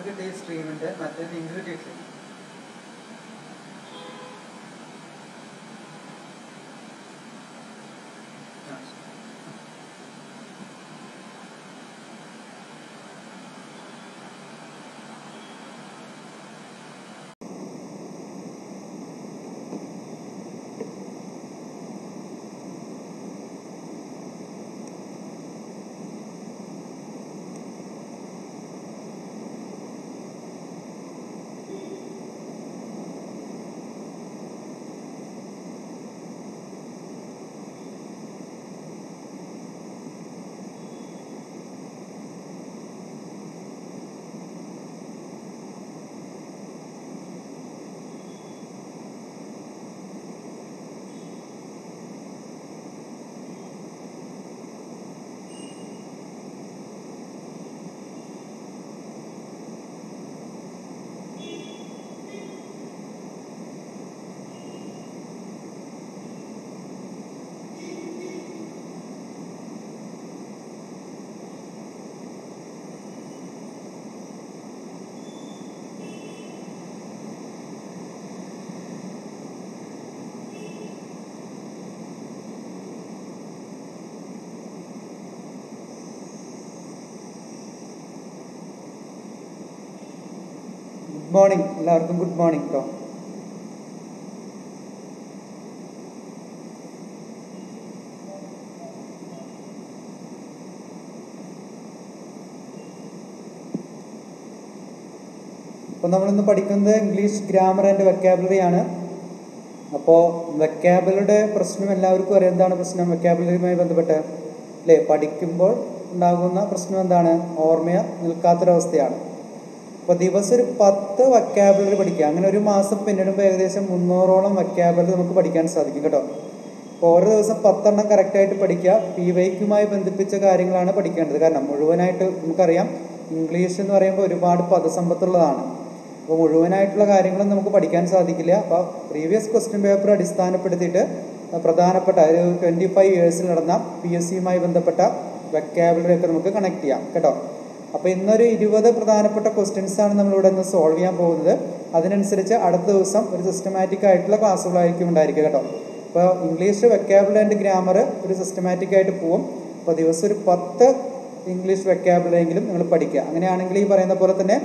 അത് കിട്ടി സ്ട്രീമിന്റെ മറ്റേ ലിങ്ക് കിട്ടിയിട്ടില്ല ആ ഗുഡ് മോർണിംഗ് എല്ലാവർക്കും ഗുഡ് മോർണിംഗ് കേട്ടോ അപ്പോൾ നമ്മളിന്ന് പഠിക്കുന്നത് ഇംഗ്ലീഷ് ഗ്രാമർ ആൻഡ് വെക്കാബുലറി ആണ്. അപ്പോൾ വെക്കാബുലറിയുടെ പ്രശ്നം എല്ലാവർക്കും അറിയാം. എന്താണ് പ്രശ്നം? വെക്കാബുലറിയുമായി ബന്ധപ്പെട്ട് അല്ലേ? പഠിക്കുമ്പോൾ ഉണ്ടാകുന്ന പ്രശ്നം എന്താണ്? ഓർമ്മ നിൽക്കാത്തൊരവസ്ഥയാണ്. അപ്പോൾ ദിവസം ഒരു പത്ത് വക്കാബുലറി പഠിക്കുക. അങ്ങനെ ഒരു മാസം പിന്നിടുമ്പോൾ ഏകദേശം മുന്നൂറോളം വക്കാബുലറി നമുക്ക് പഠിക്കാൻ സാധിക്കും കേട്ടോ. അപ്പോൾ ഓരോ ദിവസം പത്തെണ്ണം കറക്റ്റായിട്ട് പഠിക്കുക. പി വൈക്കുമായി ബന്ധിപ്പിച്ച കാര്യങ്ങളാണ് പഠിക്കേണ്ടത്. കാരണം മുഴുവനായിട്ട് നമുക്കറിയാം ഇംഗ്ലീഷ് എന്ന് പറയുമ്പോൾ ഒരുപാട് പദസമ്പത്തുള്ളതാണ്. അപ്പോൾ മുഴുവനായിട്ടുള്ള കാര്യങ്ങളും നമുക്ക് പഠിക്കാൻ സാധിക്കില്ല. അപ്പോൾ പ്രീവിയസ് ക്വസ്റ്റ്യൻ പേപ്പർ അടിസ്ഥാനപ്പെടുത്തിയിട്ട് പ്രധാനപ്പെട്ട ഒരു ട്വന്റി ഫൈവ് ഇയേഴ്സിൽ നടന്ന പി എസ് സിയുമായി ബന്ധപ്പെട്ട വെക്കാബുലറി ഒക്കെ നമുക്ക് കണക്ട് ചെയ്യാം. കേട്ടോ. അപ്പോൾ ഇന്നൊരു ഇരുപത് പ്രധാനപ്പെട്ട ക്വസ്റ്റ്യൻസ് ആണ് നമ്മളിവിടെ ഇന്ന് സോൾവ് ചെയ്യാൻ പോകുന്നത്. അതിനനുസരിച്ച് അടുത്ത ദിവസം ഒരു സിസ്റ്റമാറ്റിക് ആയിട്ടുള്ള ക്ലാസ്സുകളായിരിക്കും ഉണ്ടായിരിക്കുക കേട്ടോ. അപ്പോൾ ഇംഗ്ലീഷ് വെക്കാബിൾ ആൻഡ് ഗ്രാമർ ഒരു സിസ്റ്റമാറ്റിക് ആയിട്ട് പോവും. അപ്പോൾ ദിവസം ഒരു പത്ത് ഇംഗ്ലീഷ് വെക്കാബിളെങ്കിലും നിങ്ങൾ പഠിക്കുക. അങ്ങനെയാണെങ്കിൽ ഈ പറയുന്ന പോലെ തന്നെ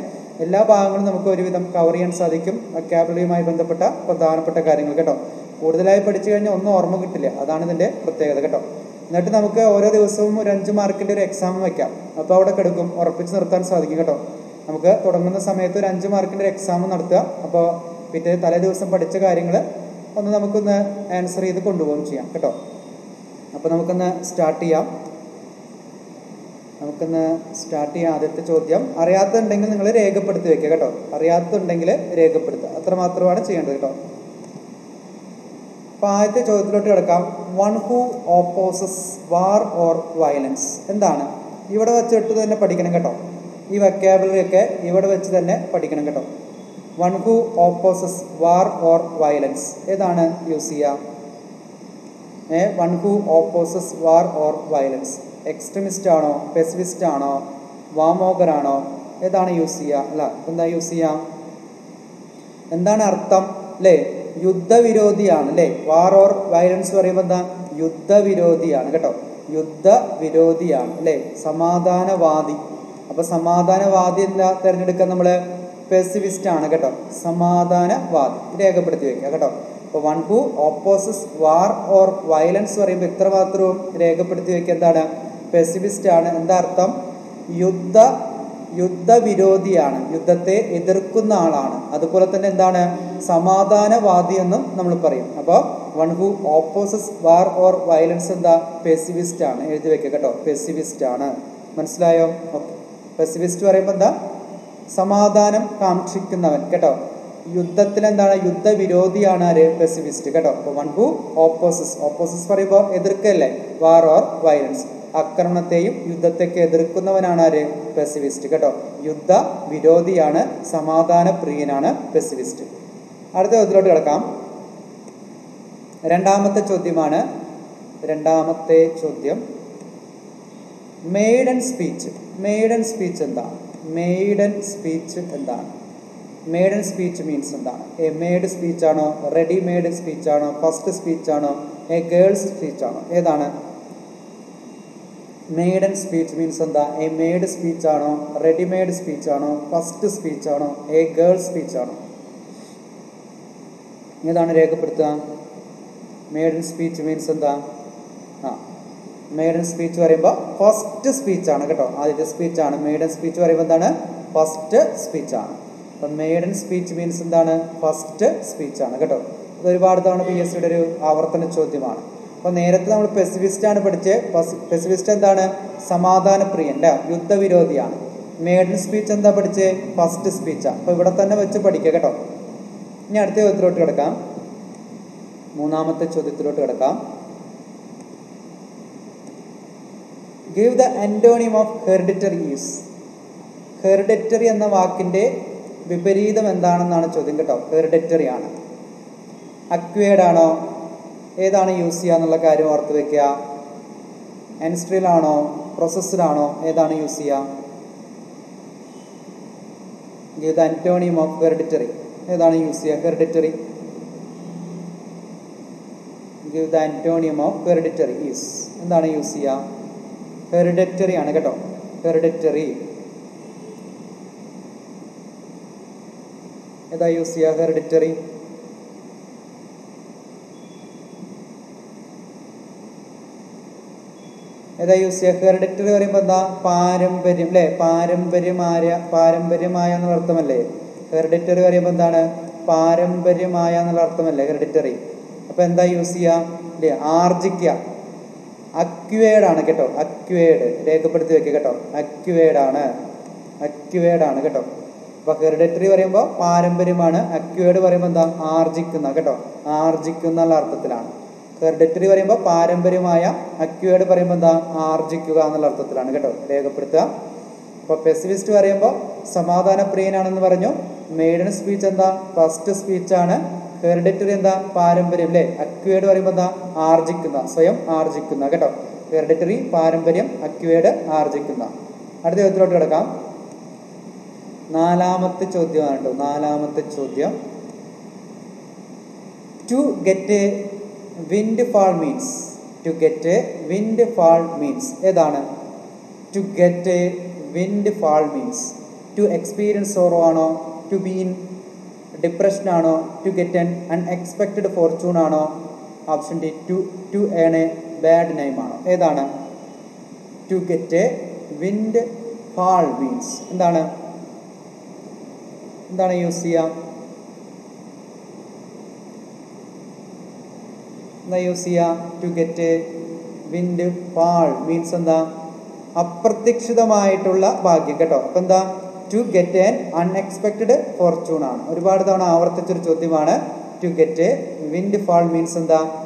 എല്ലാ ഭാഗങ്ങളും നമുക്ക് ഒരുവിധം കവർ ചെയ്യാൻ സാധിക്കും വെക്കാബിളിയുമായി ബന്ധപ്പെട്ട പ്രധാനപ്പെട്ട കാര്യങ്ങൾ കേട്ടോ. കൂടുതലായി പഠിച്ചു കഴിഞ്ഞാൽ ഒന്നും ഓർമ്മ കിട്ടില്ല. അതാണ് ഇതിന്റെ പ്രത്യേകത കേട്ടോ. എന്നിട്ട് നമുക്ക് ഓരോ ദിവസവും ഒരു അഞ്ച് മാർക്കിന്റെ ഒരു എക്സാം വയ്ക്കാം അപ്പോൾ അവിടെ കിടക്കും. ഉറപ്പിച്ച് നിർത്താൻ സാധിക്കും കേട്ടോ. നമുക്ക് തുടങ്ങുന്ന സമയത്ത് ഒരു അഞ്ച് മാർക്കിന്റെ ഒരു എക്സാം നടത്തുക. അപ്പോൾ പിറ്റേ തലേ ദിവസം പഠിച്ച കാര്യങ്ങൾ ഒന്ന് നമുക്കൊന്ന് ആൻസർ ചെയ്ത് കൊണ്ടുപോകുകയും ചെയ്യാം കേട്ടോ. അപ്പോൾ നമുക്കൊന്ന് സ്റ്റാർട്ട് ചെയ്യാം. നമുക്കൊന്ന് സ്റ്റാർട്ട് ചെയ്യാം ആദ്യത്തെ ചോദ്യം. അറിയാത്തുണ്ടെങ്കിൽ നിങ്ങൾ രേഖപ്പെടുത്തി വെക്കുക കേട്ടോ. അറിയാത്തുണ്ടെങ്കിൽ രേഖപ്പെടുത്തുക. അത്രമാത്രമാണ് ചെയ്യേണ്ടത് കേട്ടോ. അപ്പോൾ ആദ്യത്തെ ചോദ്യത്തിലോട്ട് കിടക്കാം. One who opposes war or violence എന്താണ്? ഇവിടെ വെച്ചിട്ട് തന്നെ പഠിക്കണം കേട്ടോ. ഈ വെക്കാബുലറി ഒക്കെ ഇവിടെ വെച്ച് തന്നെ പഠിക്കണം കേട്ടോ. One who opposes war or violence ഏതാണ് യൂസ് ചെയ്യുക A one who opposes war or violence extremist ആണോ? പെസിഫിസ്റ്റ് ആണോ? വാമോഗറാണോ ഏതാണ് യൂസ് ചെയ്യുക അല്ല എന്താ യൂസ് ചെയ്യാം? എന്താണ് അർത്ഥം? അല്ലേ യുദ്ധവിരോധിയാണ് അല്ലേ? വാർ ഓർ വയലൻസ് പറയുമ്പോൾ എന്താ? യുദ്ധവിരോധിയാണ് കേട്ടോ? യുദ്ധവിരോധിയാണ് അല്ലേ? സമാധാനവാദി. അപ്പൊ സമാധാനവാദി എന്താ തിരഞ്ഞെടുക്കാൻ നമ്മൾ പെസിഫിസ്റ്റ് ആണ് കേട്ടോ? സമാധാനവാദി. രേഖപ്പെടുത്തി വെക്കുക കേട്ടോ? അപ്പോൾ one who opposes war or violence പറയുമ്പോൾ എത്ര മാത്രവും രേഖപ്പെടുത്തി വെക്കുക? എന്താണ്? പെസിഫിസ്റ്റ് ആണ്. എന്താ അർത്ഥം? യുദ്ധ യുദ്ധവിരോധിയാണ്. യുദ്ധത്തെ എതിർക്കുന്ന ആളാണ്. അതുപോലെ തന്നെ എന്താണ്? സമാധാനവാദി എന്നും നമ്മൾ പറയും. അപ്പോൾ one who opposes war or violence എന്താ? പെസിവിസ്റ്റ് ആണ്. എഴുതി വെക്കുക കേട്ടോ. പെസിവിസ്റ്റ് ആണ്. മനസ്സിലായോ? ഓക്കെ പെസിവിസ്റ്റ് പറയുമ്പോൾ എന്താ? സമാധാനം കാക്ഷിക്കുന്നവൻ കേട്ടോ. യുദ്ധത്തിൽ എന്താണ്? യുദ്ധവിരോധിയാണ് ആര്? പെസിഫിസ്റ്റ് കേട്ടോ. അപ്പോൾ വൺ ഹു ഓപ്പോസസ് ഓപ്പോസസ് പറയുമ്പോൾ എതിർക്കല്ലേ? വാർ ഓർ വയലൻസ് ആക്രമണത്തെയും യുദ്ധത്തെയൊക്കെ എതിർക്കുന്നവനാണ് ആര്? പെസിവിസ്റ്റ് കേട്ടോ. യുദ്ധ വിരോധിയാണ് സമാധാന പ്രിയനാണ് പെസിവിസ്റ്റ് അടുത്ത ചോദ്യത്തിലോട്ട് കിടക്കാം. രണ്ടാമത്തെ ചോദ്യമാണ്. രണ്ടാമത്തെ ചോദ്യം. മെയ്ഡൻ സ്പീച്ച് മെയ്ഡൻ സ്പീച്ച് എന്താണ്? മെയ്ഡൻ സ്പീച്ച് എന്താണ്? മെയ്ഡൻ സ്പീച്ച് മീൻസ് എന്താണ് എ മെയ്ഡ് സ്പീച്ചാണോ റെഡിമെയ്ഡ് സ്പീച്ചാണോ ഫസ്റ്റ് സ്പീച്ചാണോ എ ഗേൾസ് സ്പീച്ചാണോ ഏതാണ്? മെയ്ഡൻ സ്പീച്ച് മീൻസ് എന്താ? എ മെയ്ഡ് സ്പീച്ച് ആണോ? റെഡിമെയ്ഡ് സ്പീച്ച് ആണോ? ഫസ്റ്റ് സ്പീച്ച് ആണോ? എ ഗേൾ സ്പീച്ച് ആണോ? ഏതാണ് രേഖപ്പെടുത്തുക. മെയ്ഡൻ സ്പീച്ച് മീൻസ് എന്താ? ആ മെയ്ഡൻ സ്പീച്ച് പറയുമ്പോൾ ഫസ്റ്റ് സ്പീച്ചാണ് കേട്ടോ. ആദ്യത്തെ സ്പീച്ചാണ് മെയ്ഡൻ സ്പീച്ച് പറയുമ്പോൾ എന്താണ്? ഫസ്റ്റ് സ്പീച്ചാണ് അപ്പം മെയ്ഡൻ സ്പീച്ച് മീൻസ് എന്താണ്? ഫസ്റ്റ് സ്പീച്ചാണ് കേട്ടോ. ഇത് ഒരുപാട് തവണ പി എസ് സിയുടെ ഒരു ആവർത്തന ചോദ്യമാണ്. അപ്പോൾ നേരത്തെ നമ്മൾ പെസിഫിസ്റ്റ് ആണ് പഠിച്ചത് പെസിഫിസ്റ്റ് എന്താണ്? സമാധാനപ്രിയൻ അല്ല യുദ്ധവിരോധിയാണ്. മേഡൻ സ്പീച്ച് എന്താ പഠിച്ചത് ഫസ്റ്റ് സ്പീച്ചാണ് അപ്പോൾ ഇവിടെ തന്നെ വെച്ച് പഠിക്കുക കേട്ടോ. ഇനി അടുത്ത ചോദ്യത്തിലോട്ട് കിടക്കാം. മൂന്നാമത്തെ ചോദ്യത്തിലോട്ട് കിടക്കാം. Give the antonym of hereditary use hereditary എന്ന വാക്കിന്റെ വിപരീതം എന്താണെന്നാണ് ചോദ്യം കേട്ടോ. ഹെറിഡിറ്ററി ആണ്. അക്വേഡ് ആണോ? ഏതാണ് യൂസ് ചെയ്യുക എന്നുള്ള കാര്യം ഓർത്ത് വെക്കുക. എൻസ്ട്രിയിലാണോ പ്രൊസസ്സിലാണോ ഏതാണ് യൂസ് ചെയ്യുക? ഇത് ദ അന്റോണിയം ഓഫ് ഹെറിഡിറ്ററി ഏതാണ് യൂസ് ചെയ്യുക? Hereditary give the antonym of hereditary is എന്താണ് യൂസ് ചെയ്യുക? ഹെറിഡിറ്ററി ആണ് കേട്ടോ. ഹെറിഡിറ്ററി ഏതാ യൂസ് ചെയ്യുക? ഹെറിഡിറ്ററി ഏതാ യൂസ് ചെയ്യുക ഹെറിഡിറ്ററി പറയുമ്പോൾ എന്താ? പാരമ്പര്യം അല്ലേ പാരമ്പര്യമായ പാരമ്പര്യമായ എന്നുള്ള അർത്ഥമല്ലേ? ഹെറിഡിറ്ററി പറയുമ്പോൾ എന്താണ്? പാരമ്പര്യമായ എന്നുള്ള അർത്ഥമല്ലേ? ഹെറിഡിറ്ററി അപ്പോൾ എന്താ യൂസ് ചെയ്യുക അല്ലേ ആർജിക്കുക അക്യുവേഡാണ് കേട്ടോ. അക്യുവേഡ് രേഖപ്പെടുത്തി വെക്കുക കേട്ടോ. അക്യുവേഡാണ് ആണ്. കേട്ടോ. അപ്പോൾ ഹെറിഡിറ്ററി പറയുമ്പോൾ പാരമ്പര്യമാണ്. അക്യുവേഡ് പറയുമ്പോൾ എന്താ? ആർജിക്കുന്ന കേട്ടോ. ആർജിക്കുന്ന അർത്ഥത്തിലാണ്. ഹെറിഡിറ്ററി പറയുമ്പോൾ പാരമ്പര്യമായ അക്യുവേഡ് പറയുമ്പോൾ എന്താ? ആർജിക്കുക എന്നുള്ള അർത്ഥത്തിലാണ് കേട്ടോ. രേഖപ്പെടുത്തുക. അപ്പോൾ പെസിഫിസ്റ്റ് പറയുമ്പോൾ സമാധാനപ്രിയനാണെന്ന് പറഞ്ഞു. മെയ്ഡൻ സ്പീച്ച് എന്താ? ഫസ്റ്റ് സ്പീച്ചാണ് ഹെറിഡിറ്ററി എന്താ? പാരമ്പര്യം അല്ലേ? അക്വേഡ് പറയുമ്പോൾ എന്താ? ആർജിക്കുന്ന സ്വയം ആർജിക്കുന്ന കേട്ടോ. ഹെറിഡിറ്ററി പാരമ്പര്യം അക്വേഡ് ആർജിക്കുന്ന. അടുത്ത ചോദ്യത്തിലോട്ട് കിടക്കാം. നാലാമത്തെ ചോദ്യമാണ് കേട്ടോ. നാലാമത്തെ ചോദ്യം. To get a means to get a windfall means ഏതാണ്? Get a windfall means to experience sorrow ആണോ? ടു ബീൻ ഇൻ ഡിപ്രഷൻ ആണോ? To get an unexpected fortune ആണോ? Option D to to earn a bad name ആണോ? ഏതാണ്? To get a windfall means എന്താണ്? എന്താണ് use ചെയ്യുക ചെയ്യുക to get windfall means എന്താ? അപ്രതീക്ഷിതമായിട്ടുള്ള ഭാഗ്യം കേട്ടോ. അപ്പം എന്താ? To get an unexpected fortune ആണ്. ഒരുപാട് തവണ ആവർത്തിച്ചൊരു ചോദ്യമാണ്. To get windfall means എന്താ?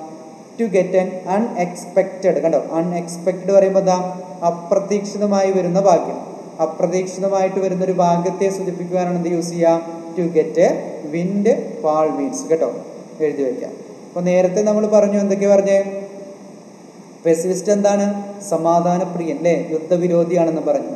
ടു ഗെറ്റ് എൻ അൺഎക്സ്പെക്റ്റഡ് കണ്ടോ? അൺഎക്സ്പെക്റ്റഡ് പറയുമ്പോൾ എന്താ? അപ്രതീക്ഷിതമായി വരുന്ന ഭാഗ്യം. അപ്രതീക്ഷിതമായിട്ട് വരുന്ന ഒരു ഭാഗ്യത്തെ സൂചിപ്പിക്കുവാനാണ് എന്ത് യൂസ് ചെയ്യുക to get windfall means കേട്ടോ. എഴുതി വയ്ക്കാം അപ്പോൾ നേരത്തെ നമ്മൾ പറഞ്ഞു എന്തൊക്കെ പറഞ്ഞേ? പെസിഫിസ്റ്റ് എന്താണ്? സമാധാനപ്രിയൻ അല്ലേ യുദ്ധവിരോധിയാണെന്ന് പറഞ്ഞു.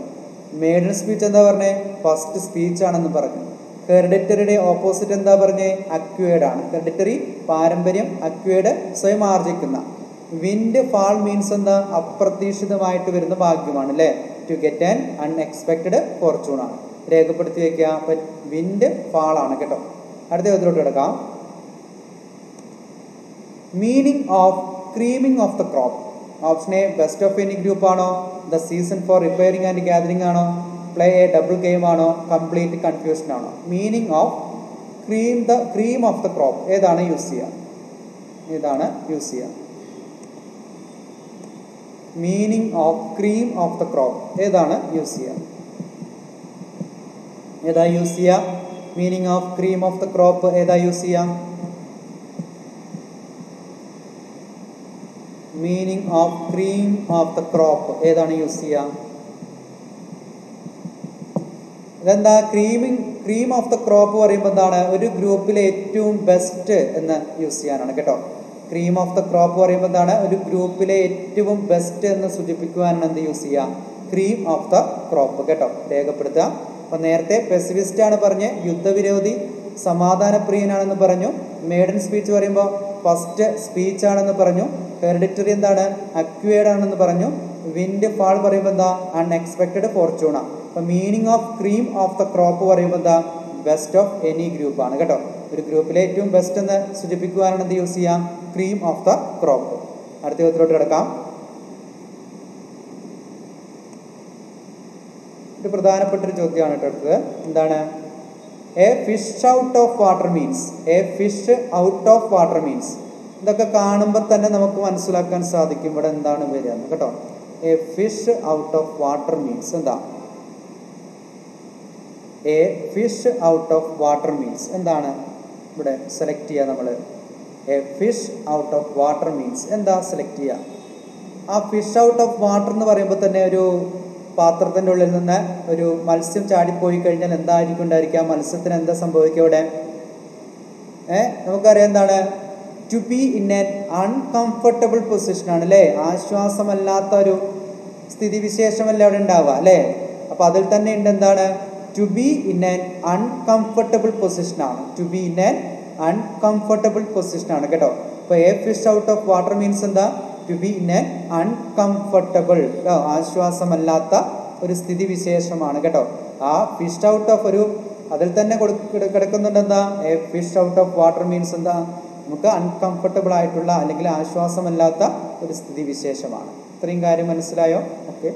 മേഡൻ സ്പീച്ച് എന്താ പറഞ്ഞേ? ഫസ്റ്റ് സ്പീച്ച് ആണെന്ന് പറഞ്ഞു. ഹെറിഡിറ്ററിയുടെ ഓപ്പോസിറ്റ് എന്താ പറഞ്ഞേ? അക്വേഡ് ആണ്. ഹെറിഡിറ്ററി പാരമ്പര്യം അക്വേഡ് സ്വയം ആർജിക്കുന്ന. വിൻഡ് ഫാൾ മീൻസ് എന്താ? അപ്രതീക്ഷിതമായിട്ട് വരുന്ന ഭാഗ്യമാണ് അല്ലേ? To get an unexpected fortune ആണ്. രേഖപ്പെടുത്തി വെക്കുക. വിൻഡ് ഫാൾ ആണ് കേട്ടോ. അടുത്ത ചോദ്യത്തിലോട്ട് കിടക്കാം. Meaning of creaming of the crop option A best of any group ആണോ? The season for repairing and gathering ആണോ? പ്ലേ എ ഡബിൾ ഗെയിം ആണോ? കംപ്ലീറ്റ് കൺഫ്യൂഷൻ ആണോ? Meaning of cream the cream of the crop ഏതാണ് use ചെയ്യുക? ഏതാണ് use ചെയ്യുക? Meaning of cream of the crop ഏതാണ് use ചെയ്യുക? ഏതാ യൂസ് ചെയ്യുക? Meaning of cream of the crop ഏതാ യൂസ് ചെയ്യുക? Meaning of cream of the crop ഏതാണ് യൂസ് ചെയ്യുക ഇതെന്താ? Creaming cream of the crop പറയുമ്പോൾ എന്താണ്? ഒരു ഗ്രൂപ്പിലെ ഏറ്റവും ബെസ്റ്റ് എന്ന് യൂസ് ചെയ്യാനാണ് കേട്ടോ. ക്രീം ഓഫ് ദ ക്രോപ്പ് പറയുമ്പോൾ എന്താണ്? ഒരു ഗ്രൂപ്പിലെ ഏറ്റവും ബെസ്റ്റ് എന്ന് സൂചിപ്പിക്കുവാനാണ് എന്ത് യൂസ് ചെയ്യുക ക്രീം ഓഫ് ദ ക്രോപ്പ് കേട്ടോ. രേഖപ്പെടുത്തുക. അപ്പോൾ നേരത്തെ പെസിഫിസ്റ്റാണ് പറഞ്ഞ് യുദ്ധവിരോധി സമാധാനപ്രിയനാണെന്ന് പറഞ്ഞു. മേഡൻ സ്പീച്ച് പറയുമ്പോൾ ഫസ്റ്റ് സ്പീച്ചാണെന്ന് പറഞ്ഞു. ഹെറിഡിറ്ററി എന്താണ് അക്വേഡ് ആണെന്ന് പറഞ്ഞു. വിൻഡ് ഫാൾ പറയുമ്പോൾ എന്താ? അൺഎക്സ്പെക്റ്റഡ് ഫോർച്യൂണ അപ്പോൾ meaning of cream of the crop പറയുമ്പോൾ എന്താ? ബെസ്റ്റ് ഓഫ് എനി ഗ്രൂപ്പ് ആണ് കേട്ടോ. ഒരു ഗ്രൂപ്പിലെ ഏറ്റവും ബെസ്റ്റ് എന്ന് സൂചിപ്പിക്കുവാനാണ് എന്ത് യൂസ് ചെയ്യാം? ക്രീം ഓഫ് ദ ക്രോപ്പ് അടുത്ത ചോദ്യത്തിലോട്ട് കിടക്കാം. ഒരു പ്രധാനപ്പെട്ട ഒരു ചോദ്യമാണ് കേട്ടോ അടുത്തത്. എന്താണ്? A fish out of water means a fish out of water means ഇതൊക്കെ കാണുമ്പോൾ തന്നെ നമുക്ക് മനസ്സിലാക്കാൻ സാധിക്കും ഇവിടെ എന്താണ് വരിക. കേട്ടോ. A fish out of water means എന്താ? A fish out of water means എന്താണ്? ഇവിടെ സെലക്ട് ചെയ്യുക നമ്മൾ a fish out of water means എന്താ സെലക്ട് ചെയ്യുക ആ ഫിഷ് ഔട്ട് ഓഫ് വാട്ടർ എന്ന് പറയുമ്പോൾ തന്നെ ഒരു പാത്രത്തിന്റെ ഉള്ളിൽ നിന്ന് ഒരു മത്സ്യം ചാടിപ്പോയി കഴിഞ്ഞാൽ എന്തായിരിക്കും ഉണ്ടായിരിക്കുക? മത്സ്യത്തിന് എന്താ സംഭവിക്കുക ഇവിടെ? ഏ? നമുക്കറിയാം എന്താണ്? To be in an uncomfortable പൊസിഷനാണ് അല്ലേ ആശ്വാസമല്ലാത്ത ഒരു സ്ഥിതിവിശേഷമല്ലേ അവിടെ ഉണ്ടാവുക അല്ലേ അപ്പോൾ അതിൽ തന്നെ ഉണ്ട് എന്താണ്? To be in an uncomfortable പൊസിഷനാണ് to be in an uncomfortable പൊസിഷനാണ് കേട്ടോ. അപ്പോൾ a fish out of water means എന്താ? To be in an uncomfortable ആശ്വാസമല്ലാത്ത ഒരു സ്ഥിതി വിശേഷമാണ് കേട്ടോ. ആ ഫിഷ് ഔട്ട് ഓഫ് ഒരു അതിൽ തന്നെ കിട- കിടക്കുന്നുണ്ട് എന്താ? A fish out of water means എന്താ? നമുക്ക് അൺകംഫർട്ടബിൾ ആയിട്ടുള്ള അല്ലെങ്കിൽ ആശ്വാസമല്ലാത്ത ഒരു സ്ഥിതി വിശേഷമാണ്. ഇത്രയും കാര്യം മനസ്സിലായോ? ഓക്കെ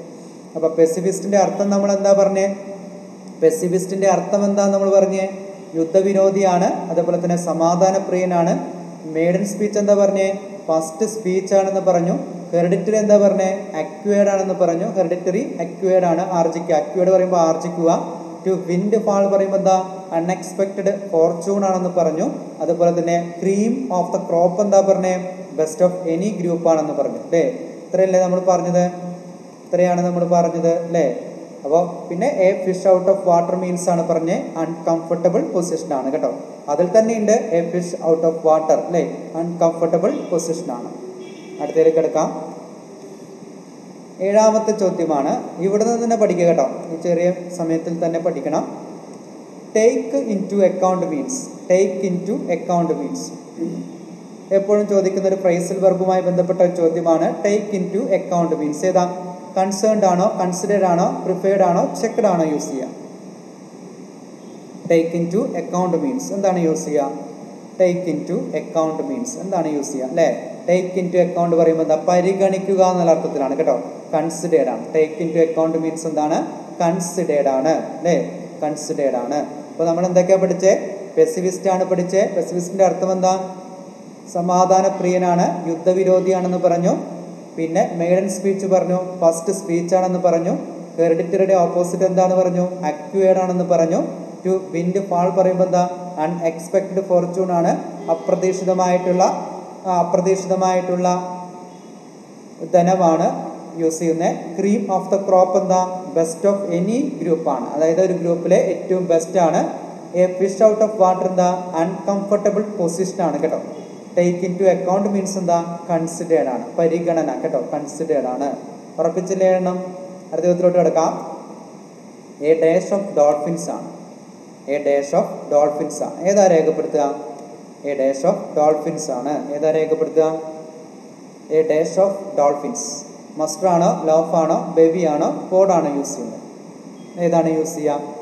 അപ്പോൾ പെസിഫിസ്റ്റിന്റെ അർത്ഥം നമ്മൾ എന്താ പറഞ്ഞേ? പെസിഫിസ്റ്റിന്റെ അർത്ഥം എന്താ നമ്മൾ പറഞ്ഞേ? യുദ്ധവിരോധിയാണ് അതേപോലെ തന്നെ സമാധാനപ്രിയനാണ്. മേഡൻ സ്പീച്ച് എന്താ പറഞ്ഞേ? ഫസ്റ്റ് സ്പീച്ച് ആണെന്ന് പറഞ്ഞു. ഹെറിഡിറ്ററി എന്താ പറഞ്ഞേ? അക്വേഡ് ആണെന്ന് പറഞ്ഞു. ഹെറിഡിറ്ററി അക്വേഡ് ആണ് ആർജിക്കുക. അക്വേഡ് പറയുമ്പോൾ ആർജിക്കുക. ടു വിൻഡ് ഫാൾ പറയുമ്പോൾ എന്താ? അൺഎക്സ്പെക്റ്റഡ് ഫോർച്യൂൺ ആണെന്ന് പറഞ്ഞു. അതുപോലെ തന്നെ ക്രീം ഓഫ് ദ ക്രോപ്പ് എന്താ പറഞ്ഞേ? ബെസ്റ്റ് ഓഫ് എനി ഗ്രൂപ്പ് ആണെന്ന് പറഞ്ഞു. അല്ലേ ഇത്രയല്ലേ നമ്മൾ പറഞ്ഞത്? ഇത്രയാണ് നമ്മൾ പറഞ്ഞത് അല്ലേ അപ്പോൾ പിന്നെ a fish out of water means ആണ് പറഞ്ഞ് അൺകംഫർട്ടബിൾ പൊസിഷൻ ആണ് കേട്ടോ. അതിൽ തന്നെ ഉണ്ട് a fish out of water അല്ലേ അൺകംഫർട്ടബിൾ പൊസിഷൻ ആണ്. അടുത്തതിലേക്ക് എടുക്കാം. ഏഴാമത്തെ ചോദ്യമാണ്. ഇവിടെ നിന്ന് തന്നെ പഠിക്കുക കേട്ടോ. ഈ ചെറിയ സമയത്തിൽ തന്നെ പഠിക്കണം. Take into account means take into account means എപ്പോഴും ചോദിക്കുന്ന ഒരു പ്രൈസൽ വെർബുമായി ബന്ധപ്പെട്ട ഒരു ചോദ്യമാണ്. Take in to account means ഏതാ? കൺസേൺഡ് ആണോ? കൺസിഡേർഡ് ആണോ? പ്രിഫേർഡ് ആണോ? ചെക്ക്ഡ് ആണോ യൂസ് ചെയ്യുക take in to account means എന്താണ് യൂസ് ചെയ്യുക take in to account means എന്താണ് യൂസ് ചെയ്യുക അല്ലേ? ടേക്ക് ഇൻ ടു അക്കൗണ്ട് പറയുമ്പോൾ എന്താ? പരിഗണിക്കുക എന്നുള്ള അർത്ഥത്തിലാണ് കേട്ടോ. കൺസിഡേർഡ് ആണ്. Take in to account means എന്താണ്? കൺസിഡേർഡ് ആണ്. അല്ലേ? കൺസിഡേർഡ് ആണ്. അപ്പോൾ നമ്മൾ എന്തൊക്കെയാണ് പഠിച്ചേ? പെസിഫിസ്റ്റ് ആണ് പഠിച്ചേ. പെസിഫിസ്റ്റിന്റെ അർത്ഥം എന്താ? സമാധാനപ്രിയനാണ് യുദ്ധവിരോധിയാണെന്ന് പറഞ്ഞു. പിന്നെ മെയ്ഡൻ സ്പീച്ച് പറഞ്ഞു ഫസ്റ്റ് സ്പീച്ച് ആണെന്ന് പറഞ്ഞു. ഹെറിഡിറ്ററിയുടെ ഓപ്പോസിറ്റ് എന്താണ് പറഞ്ഞു? അക്യുവേഡ് ആണെന്ന് പറഞ്ഞു. ടു വിൻഡ് ഫാൾ പറയുമ്പോൾ എന്താ? അൺഎക്സ്പെക്റ്റഡ് ഫോർച്യൂൺ ആണ്. അപ്രതീക്ഷിതമായിട്ടുള്ള അപ്രതീക്ഷിതമായിട്ടുള്ള ധനമാണ്. യൂസ് ചെയ്യുന്നത് ക്രീം ഓഫ് ദ ക്രോപ്പ് എന്താ ബെസ്റ്റ് ഓഫ് എനി ഗ്രൂപ്പാണ് അതായത് ഒരു ഗ്രൂപ്പിലെ ഏറ്റവും ബെസ്റ്റ് ആണ്. A fish out of water എന്താ അൺകംഫർട്ടബിൾ പൊസിഷൻ ആണ് കേട്ടോ. Take in to account means എന്താ? കൺസിഡേർഡ് ആണ്. പരിഗണന കേട്ടോ. കൺസിഡേർഡ് ആണ്. ഉറപ്പിച്ചില്ലേ എണ്ണം? അടുത്ത ദിവസത്തിലോട്ട് കിടക്കാം. എ ഡാഷ് ഓഫ് ഡോൾഫിൻസ് ആണ്. എ ഡാഷ് ഓഫ് ഡോൾഫിൻസ് ആണ്. ഏതാ രേഖപ്പെടുത്തുക? എ ഡാഷ് ഓഫ് ഡോൾഫിൻസ് ആണ്. ഏതാ രേഖപ്പെടുത്തുക? A dash of dolphins muster ആണോ ലോഫ് ആണോ ബേബി ആണോ കോഡാണോ യൂസ് ചെയ്യുന്നത്? ഏതാണ് യൂസ് ചെയ്യുക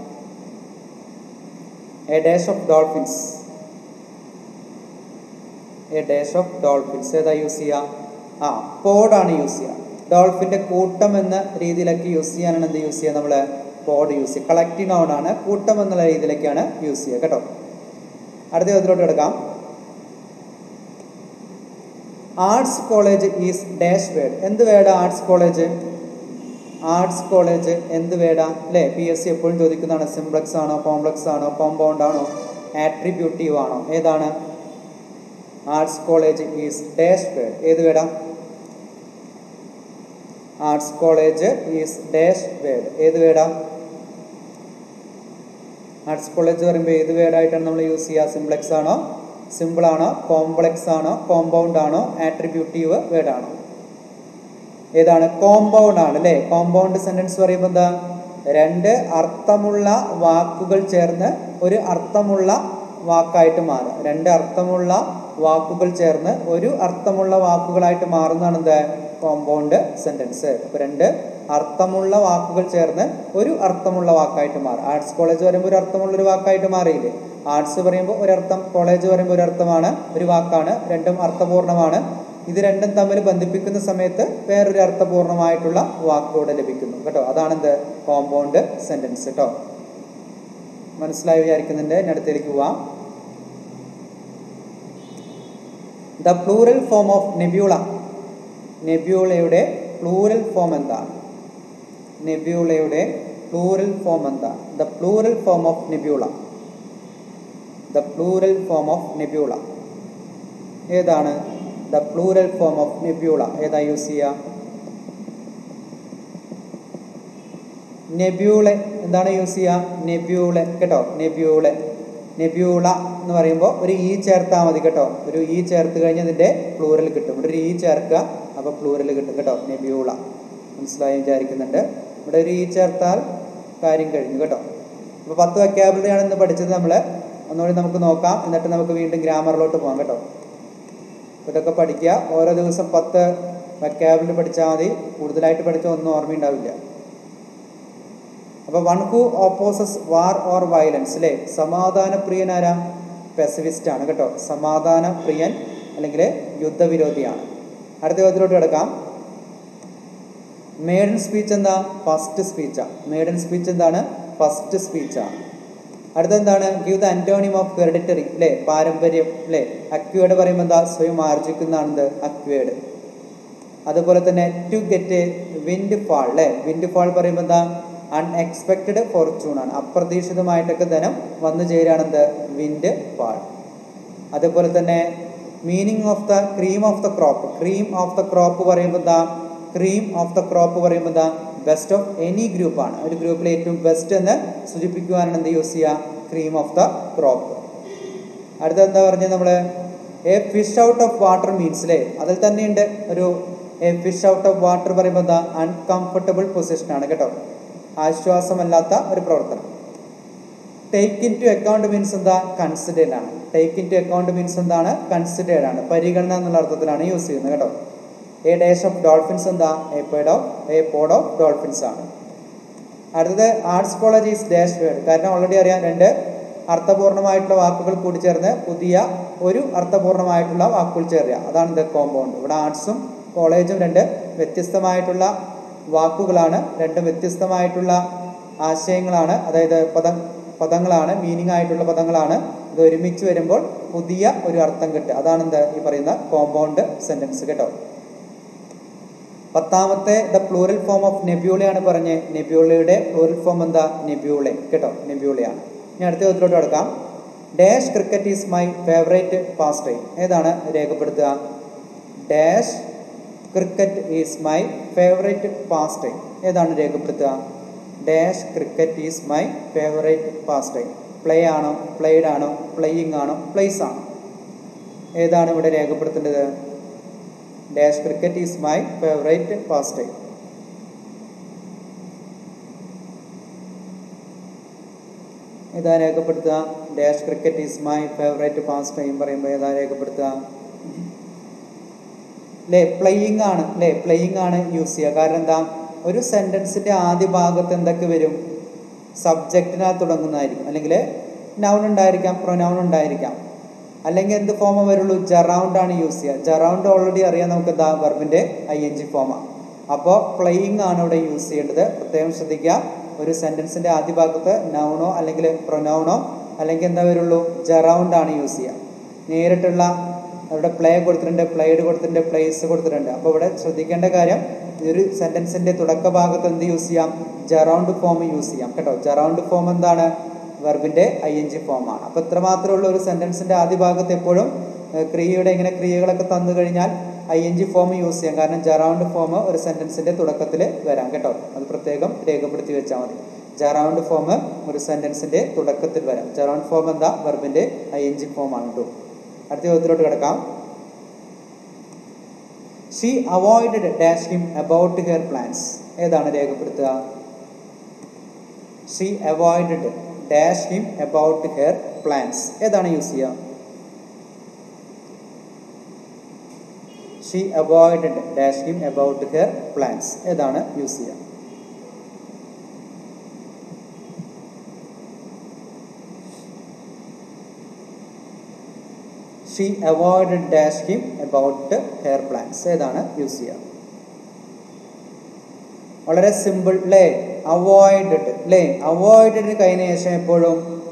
a dash of dolphins. A dash of dolphins. ഏതാ യൂസ് ചെയ്യുക ആ പോഡാണ് യൂസ് ചെയ്യുക ഡോൾഫിന്റെ കൂട്ടം എന്ന രീതിയിലൊക്കെ യൂസ് ചെയ്യാനാണ് എന്ത് യൂസ് ചെയ്യുക നമ്മൾ പോഡ് യൂസ് ചെയ്യുക. കളക്റ്റീവ് കൂട്ടം എന്നുള്ള രീതിയിലൊക്കെയാണ് യൂസ് ചെയ്യുക. കേട്ടോ? അടുത്ത ചോദ്യത്തിലോട്ട് എടുക്കാം arts college is dash word. എന്ത് വേടാ ആർട്സ് കോളേജ്? ആർട്സ് കോളേജ് എന്ത് വേടാ അല്ലേ പി എസ് സി എപ്പോഴും ചോദിക്കുന്നതാണ് സിംപ്ലക്സ് ആണോ കോംപ്ലക്സ് ആണോ കോമ്പൗണ്ട് ആണോ ആട്രിബ്യൂട്ടീവ് ആണോ? ഏതാണ്? Arts college is dash word. ഏത് വേടാ arts college is dash word. ഏത് വേടാ ആർട്സ് കോളേജ് പറയുമ്പോൾ ഏത് വേഡായിട്ടാണ് നമ്മൾ യൂസ് ചെയ്യുക? സിംപ്ലക്സ് ആണോ സിമ്പിൾ ആണോ? കോംപ്ലക്സ് ആണോ? കോമ്പൗണ്ട് ആണോ? ആട്രിബ്യൂട്ടീവ് വേർഡ് ആണോ? ഏതാണ്? കോമ്പൗണ്ട് ആണ് അല്ലേ? കോമ്പൗണ്ട് സെന്റൻസ് പറയുമ്പോൾ എന്താ? രണ്ട് അർത്ഥമുള്ള വാക്കുകൾ ചേർന്ന് ഒരു അർത്ഥമുള്ള വാക്കായിട്ട് മാറും. രണ്ട് അർത്ഥമുള്ള വാക്കുകൾ ചേർന്ന് ഒരു അർത്ഥമുള്ള വാക്കുകളായിട്ട് മാറുന്നതാണ് എന്താ? കോമ്പൗണ്ട് സെന്റൻസ് അപ്പോൾ രണ്ട് അർത്ഥമുള്ള വാക്കുകൾ ചേർന്ന് ഒരു അർത്ഥമുള്ള വാക്കായിട്ട് മാറും. ആർട്സ് കോളേജ് വരുമ്പോൾ ഒരു അർത്ഥമുള്ള ഒരു വാക്കായിട്ട് മാറിയില്ലേ? ആർട്സ് പറയുമ്പോൾ ഒരർത്ഥം കോളേജ് പറയുമ്പോൾ ഒരർത്ഥമാണ് ഒരു വാക്കാണ് രണ്ടും അർത്ഥപൂർണമാണ് ഇത് രണ്ടും തമ്മിൽ ബന്ധിപ്പിക്കുന്ന സമയത്ത് വേറൊരു അർത്ഥപൂർണമായിട്ടുള്ള വാക്കോടെ ലഭിക്കുന്നു കേട്ടോ. അതാണെന്ത്? കോമ്പൗണ്ട് സെന്റൻസ് കേട്ടോ മനസ്സിലായി വിചാരിക്കുന്നുണ്ട്? അടുത്തേക്ക് പോവാം. The plural form of nebula നെബ്യൂളയുടെ plural form എന്താണ്? നെബ്യൂളയുടെ പ്ലൂറൽ ഫോം എന്താണ്? The plural form of nebula the plural form of nebula ഏതാണ്? The plural form of nebula ഏതാ യൂസ് ചെയ്യുക നെബ്യൂളെ എന്താണ് യൂസ് ചെയ്യുക നെബ്യൂളെ കേട്ടോ? നെബ്യൂളെ നെബ്യൂള എന്ന് പറയുമ്പോൾ ഒരു ഈ ചേർത്താൽ മതി കേട്ടോ. ഒരു ഈ ചേർത്ത് കഴിഞ്ഞാൽ ഇതിന്റെ പ്ലൂറൽ കിട്ടും. ഇവിടെ ഒരു ഈ ചേർക്കുക അപ്പോൾ പ്ലൂറൽ കിട്ടും കേട്ടോ. നെബ്യൂള മനസ്സിലായി വിചാരിക്കുന്നുണ്ട്. ഇവിടെ ഒരു ഈ ചേർത്താൽ കാര്യം കഴിഞ്ഞു കേട്ടോ. അപ്പോൾ പത്ത് വൊക്കാബിലിറ്റി ആണ് ഇന്ന് പഠിച്ചത് നമ്മൾ ഒന്നുകൂടി നമുക്ക് നോക്കാം. എന്നിട്ട് നമുക്ക് വീണ്ടും ഗ്രാമറിലോട്ട് പോകാം കേട്ടോ. ഇതൊക്കെ പഠിക്കുക. ഓരോ ദിവസം പത്ത് വൊക്കാബിലിറ്റി പഠിച്ചാൽ മതി. കൂടുതലായിട്ട് പഠിച്ചാൽ ഒന്നും ഓർമ്മയുണ്ടാവില്ല അപ്പോൾ one who opposes war or violence അല്ലേ സമാധാന പ്രിയനാരാ പെസിഫിസ്റ്റ് ആണ് കേട്ടോ. സമാധാന പ്രിയൻ അല്ലെങ്കിൽ യുദ്ധവിരോധിയാണ്. അടുത്ത ചോദ്യത്തിലോട്ട് കിടക്കാം. മേഡൻ സ്പീച്ച് എന്താ? ഫസ്റ്റ് സ്പീച്ചാണ് മേഡൻ സ്പീച്ച് എന്താണ്? ഫസ്റ്റ് സ്പീച്ചാണ് അടുത്തെന്താണ്? Give the antonym of hereditary അല്ലേ പാരമ്പര്യം അല്ലേ അക്വേഡ് പറയുമ്പോൾ എന്താ? സ്വയം ആർജിക്കുന്നതാണെന്ത്? അക്വേഡ് അതുപോലെ തന്നെ ടു ഗെറ്റ് വിൻഡ് ഫാൾ അല്ലേ വിൻഡ് ഫാൾ പറയുമ്പോൾ എന്താ? അൺഎക്സ്പെക്റ്റഡ് ഫോർച്യൂൺ ആണ്. അപ്രതീക്ഷിതമായിട്ടൊക്കെ ധനം വന്നു ചേരുകയാണെന്ത്? വിൻഡ് ഫാൾ അതുപോലെ തന്നെ meaning of the cream of the crop cream of the crop പറയുമ്പോൾ എന്താ? ക്രീം ഓഫ് ദ ക്രോപ്പ് പറയുമ്പോൾ എന്താ? ബെസ്റ്റ് ഓഫ് എനി ഗ്രൂപ്പാണ് ഒരു ഗ്രൂപ്പിലെ ഏറ്റവും ബെസ്റ്റ് എന്ന് സൂചിപ്പിക്കുവാനാണ് എന്ത് യൂസ് ചെയ്യുക ക്രീം ഓഫ് ദ ക്രോപ്പ് അടുത്ത എന്താ പറഞ്ഞത് നമ്മൾ a fish out of water means അല്ലേ അതിൽ തന്നെയുണ്ട് ഒരു a fish out of water പറയുമ്പോൾ എന്താ? അൺകംഫർട്ടബിൾ പൊസിഷൻ ആണ് കേട്ടോ. ആശ്വാസമല്ലാത്ത ഒരു പ്രവർത്തനം. Take in to account means എന്താ? കൺസിഡേർഡ് ആണ്. Take in to account means എന്താണ്? കൺസിഡേർഡ് ആണ്. പരിഗണന എന്നുള്ള അർത്ഥത്തിലാണ് യൂസ് ചെയ്യുന്നത് കേട്ടോ. എ ഡേഷ് ഓഫ് ഡോൾഫിൻസ് എന്താ? A pod of a pod of dolphins ആണ്. അടുത്തത് arts college is dash word കാരണം ഓൾറെഡി അറിയാം രണ്ട് അർത്ഥപൂർണമായിട്ടുള്ള വാക്കുകൾ കൂടിച്ചേർന്ന് പുതിയ ഒരു അർത്ഥപൂർണമായിട്ടുള്ള വാക്കുകൾ ചേരുക അതാണ് ഇത് കോമ്പൗണ്ട് ഇവിടെ ആർട്സും കോളേജും രണ്ട് വ്യത്യസ്തമായിട്ടുള്ള വാക്കുകളാണ് രണ്ട് വ്യത്യസ്തമായിട്ടുള്ള ആശയങ്ങളാണ് അതായത് പദ പദങ്ങളാണ് മീനിങ് ആയിട്ടുള്ള പദങ്ങളാണ്. ഇത് ഒരുമിച്ച് വരുമ്പോൾ പുതിയ ഒരു അർത്ഥം കിട്ടുക. അതാണ് എന്താ ഈ പറയുന്ന കോമ്പൗണ്ട് സെന്റൻസ് കേട്ടോ. പത്താമത്തെ ദ പ്ലൂറൽ ഫോം ഓഫ് നെബ്യൂളയാണ് പറഞ്ഞ് നെബ്യൂളയുടെ പ്ലൂറൽ ഫോം എന്താ? നെബ്യൂളെ കേട്ടോ? നെബ്യൂളയാണ് ഇനി അടുത്ത ചോദ്യത്തിലോട്ട് കിടക്കാം. Dash cricket is my favourite pastime ഏതാണ് രേഖപ്പെടുത്തുക? Dash cricket is my favourite pastime ഏതാണ് രേഖപ്പെടുത്തുക? Dash cricket is my favourite pastime play ആണോ? പ്ലേഡ് ആണോ? പ്ലേയിങ് ആണോ? പ്ലേസ് ആണോ? ഏതാണ് ഇവിടെ രേഖപ്പെടുത്തേണ്ടത്? Cricket is my favourite pastime ഏതാ രേഖപ്പെടുത്തുക. Dash cricket is my favourite pastime പറയുമ്പോൾ ഏതാ രേഖപ്പെടുത്തുക. അല്ലേ പ്ലേയിങ് ആണ്. അല്ലേ പ്ലേയിങ് ആണ് യൂസ് ചെയ്യുക. കാരണം എന്താ? ഒരു സെന്റൻസിന്റെ ആദ്യ ഭാഗത്ത് എന്തൊക്കെ വരും? സബ്ജക്റ്റിനാ തുടങ്ങുന്നതായിരിക്കും. അല്ലെങ്കിൽ നൗൺ ഉണ്ടായിരിക്കാം പ്രൊനൗൺ ഉണ്ടായിരിക്കാം. അല്ലെങ്കിൽ എന്ത് ഫോമ വരുള്ളൂ? ജറൗണ്ട് ആണ് യൂസ് ചെയ്യുക. ജറൗണ്ട് ഓൾറെഡി അറിയാം നമുക്ക് ദാ വെർബിന്റെ ഐ എൻ ജി ഫോമാണ് അപ്പോൾ പ്ലേയിങ് ആണ് ഇവിടെ യൂസ് ചെയ്യേണ്ടത്. പ്രത്യേകം ശ്രദ്ധിക്കുക. ഒരു സെന്റൻസിന്റെ ആദ്യ ഭാഗത്ത് നൗണോ അല്ലെങ്കിൽ പ്രൊനൗണോ അല്ലെങ്കിൽ എന്താ വരുള്ളൂ? ജറൗണ്ട് ആണ് യൂസ് ചെയ്യുക. നേരിട്ടുള്ള അവിടെ പ്ലേ കൊടുത്തിട്ടുണ്ട് പ്ലേഡ് കൊടുത്തിട്ടുണ്ട് പ്ലേസ് കൊടുത്തിട്ടുണ്ട്. അപ്പോൾ ഇവിടെ ശ്രദ്ധിക്കേണ്ട കാര്യം ഒരു സെന്റൻസിന്റെ തുടക്ക ഭാഗത്ത് എന്ത് യൂസ് ചെയ്യാം? ജറൗണ്ട് ഫോം യൂസ് ചെയ്യാം. കേട്ടോ? ജറൗണ്ട് ഫോം എന്താണ്? വെർബിന്റെ ഐ എൻ ജി ഫോമാണ് അപ്പോൾ ഇത്ര മാത്രമുള്ള ഒരു സെന്റൻസിന്റെ ആദ്യ ഭാഗത്ത് എപ്പോഴും ക്രിയയുടെ ഇങ്ങനെ ക്രിയകളൊക്കെ തന്നു കഴിഞ്ഞാൽ I N G form use ചെയ്യാം. കാരണം ജറൗണ്ട് ഫോം ഒരു സെന്റൻസിന്റെ തുടക്കത്തിൽ വരാം കേട്ടോ. അത് പ്രത്യേകം രേഖപ്പെടുത്തി വെച്ചാൽ മതി. ജറൗണ്ട് ഫോം ഒരു സെന്റൻസിന്റെ തുടക്കത്തിൽ വരാം. ജറൗണ്ട് ഫോം എന്താ? വെർബിന്റെ ഐ എൻ ജി ഫോമാണ് കേട്ടോ അടുത്ത ചോദ്യത്തിലോട്ട് കിടക്കാം. She avoided dash him about her plans ഏതാണ് രേഖപ്പെടുത്തുക? She avoided dash him about her plans ഏതാണ് യൂസ് ചെയ്യുക? She avoided dash him about her plans ഏതാണ് യൂസ് ചെയ്യുക? She avoided dash him about her plans ഏതാണ് യൂസ് ചെയ്യുക? വളരെ simple അല്ലേ അവോയ്ഡഡ് അല്ലേ അവോയ്ഡഡ് കഴിഞ്ഞ ശേഷം എപ്പോഴും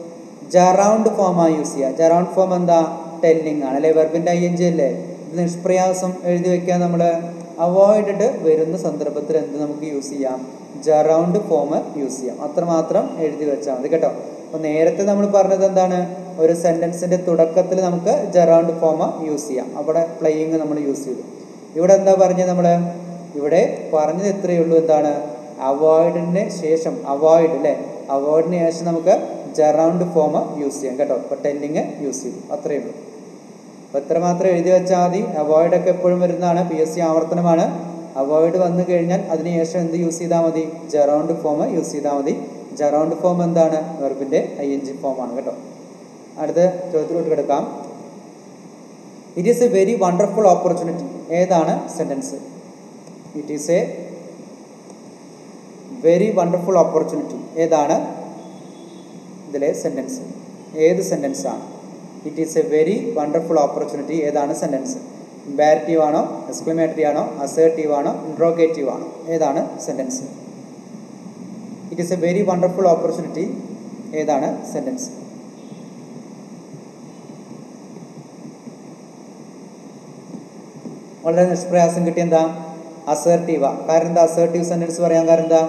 ജറൗണ്ട് ഫോമാണ് യൂസ് ചെയ്യുക. ജറൗണ്ട് ഫോം എന്താ? ടെല്ലിംഗ് ആണ്. അല്ലേ? വെർബിന്റെ ഐ എൻ ജി അല്ലേ? നിഷ്പ്രയാസം എഴുതി വെക്കാൻ നമ്മൾ അവോയ്ഡഡ് വരുന്ന സന്ദർഭത്തിൽ എന്ത് നമുക്ക് യൂസ് ചെയ്യാം? ജറൗണ്ട് ഫോം യൂസ് ചെയ്യാം. അത്രമാത്രം എഴുതി വെച്ചാൽ മതി കേട്ടോ. അപ്പോൾ നേരത്തെ നമ്മൾ പറഞ്ഞത് എന്താണ്? ഒരു സെന്റൻസിന്റെ തുടക്കത്തിൽ നമുക്ക് ജറൗണ്ട് ഫോം യൂസ് ചെയ്യാം. അവിടെ പ്ലേയിങ് നമ്മൾ യൂസ് ചെയ്തു. ഇവിടെ എന്താ പറഞ്ഞത് നമ്മൾ ഇവിടെ പറഞ്ഞത് എത്രയേ ഉള്ളൂ. എന്താണ്? അവോയ്ഡിന് ശേഷം അവോയ്ഡ് അല്ലേ അവോയ്ഡിന് ശേഷം നമുക്ക് ജറൗണ്ട് ഫോം യൂസ് ചെയ്യാം കേട്ടോ. ഇപ്പോൾ ടെല്ലിങ് യൂസ് ചെയ്തു. അത്രയേ ഉള്ളൂ. അപ്പോൾ ഇത്ര മാത്രം എഴുതി വെച്ചാൽ മതി? അവോയ്ഡൊക്കെ എപ്പോഴും വരുന്നതാണ്. പി എസ് സി ആവർത്തനമാണ്. അവോയ്ഡ് വന്നു കഴിഞ്ഞാൽ അതിന് ശേഷം എന്ത് യൂസ് ചെയ്താൽ മതി? ജറൗണ്ട് ഫോം യൂസ് ചെയ്താൽ മതി. ജറൗണ്ട് ഫോം എന്താണ്? വെർബിന്റെ ഐ എൻ ജി ഫോമാണ് കേട്ടോ. അടുത്ത ചോദ്യത്തിലോട്ട് കിടക്കാം. It is a very wonderful opportunity ഏതാണ്? Sentence it is a very wonderful opportunity ഏതാണ്? ഇതിലെ സെന്റൻസ് ഏത് സെന്റൻസ് ആണ്? It is a very wonderful opportunity ഏതാണ് സെന്റൻസ് ഇമ്പാരറ്റീവ് ആണോ? എക്സ്ക്ലമേറ്ററി ആണോ? അസേർട്ടീവ് ആണോ? ഇൻട്രോഗേറ്റീവ് ആണോ? ഏതാണ് sentence it is a very wonderful opportunity ഏതാണ് സെന്റൻസ് വളരെ നിഷ്പ്രയാസം കിട്ടിയ എന്താ? അസേർട്ടീവ കാരണം എന്താ? അസേർട്ടീവ് സെന്റൻസ് പറയാൻ കാരണം എന്താ?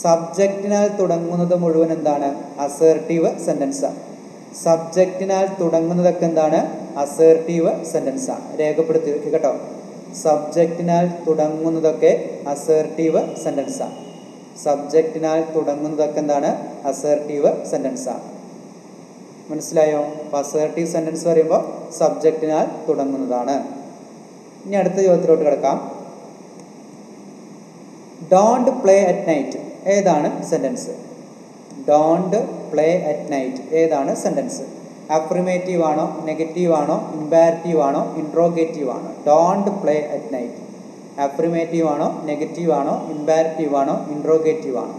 സബ്ജക്റ്റിനാൽ തുടങ്ങുന്നത് മുഴുവൻ എന്താണ്? അസേർട്ടീവ് സെന്റൻസാണ് സബ്ജക്റ്റിനാൽ തുടങ്ങുന്നതൊക്കെ എന്താണ്? അസേർട്ടീവ് സെന്റൻസ് ആണ് രേഖപ്പെടുത്തി വെക്കുക കേട്ടോ. സബ്ജക്റ്റിനാൽ തുടങ്ങുന്നതൊക്കെ അസേർട്ടീവ് സെന്റൻസ് ആണ് സബ്ജക്റ്റിനാൽ തുടങ്ങുന്നതൊക്കെ എന്താണ്? അസേർട്ടീവ് സെന്റൻസ് ആണ് മനസ്സിലായോ? അസേർട്ടീവ് സെന്റൻസ് പറയുമ്പോൾ സബ്ജക്റ്റിനാൽ തുടങ്ങുന്നതാണ്. ഇനി അടുത്ത ചോദ്യത്തിലോട്ട് കിടക്കാം. ഡോണ്ട് പ്ലേ അറ്റ് നൈറ്റ് ഏതാണ് sentence don't play at night ഏതാണ് സെന്റൻസ് അഫ്രിമേറ്റീവ് ആണോ നെഗറ്റീവ് ആണോ ഇമ്പാരറ്റീവ് ആണോ ഇൻട്രോഗേറ്റീവ് ആണോ? Don't play at night affirmative ആണോ നെഗറ്റീവ് ആണോ ഇമ്പാരറ്റീവ് ആണോ ഇൻട്രോഗേറ്റീവ് ആണോ?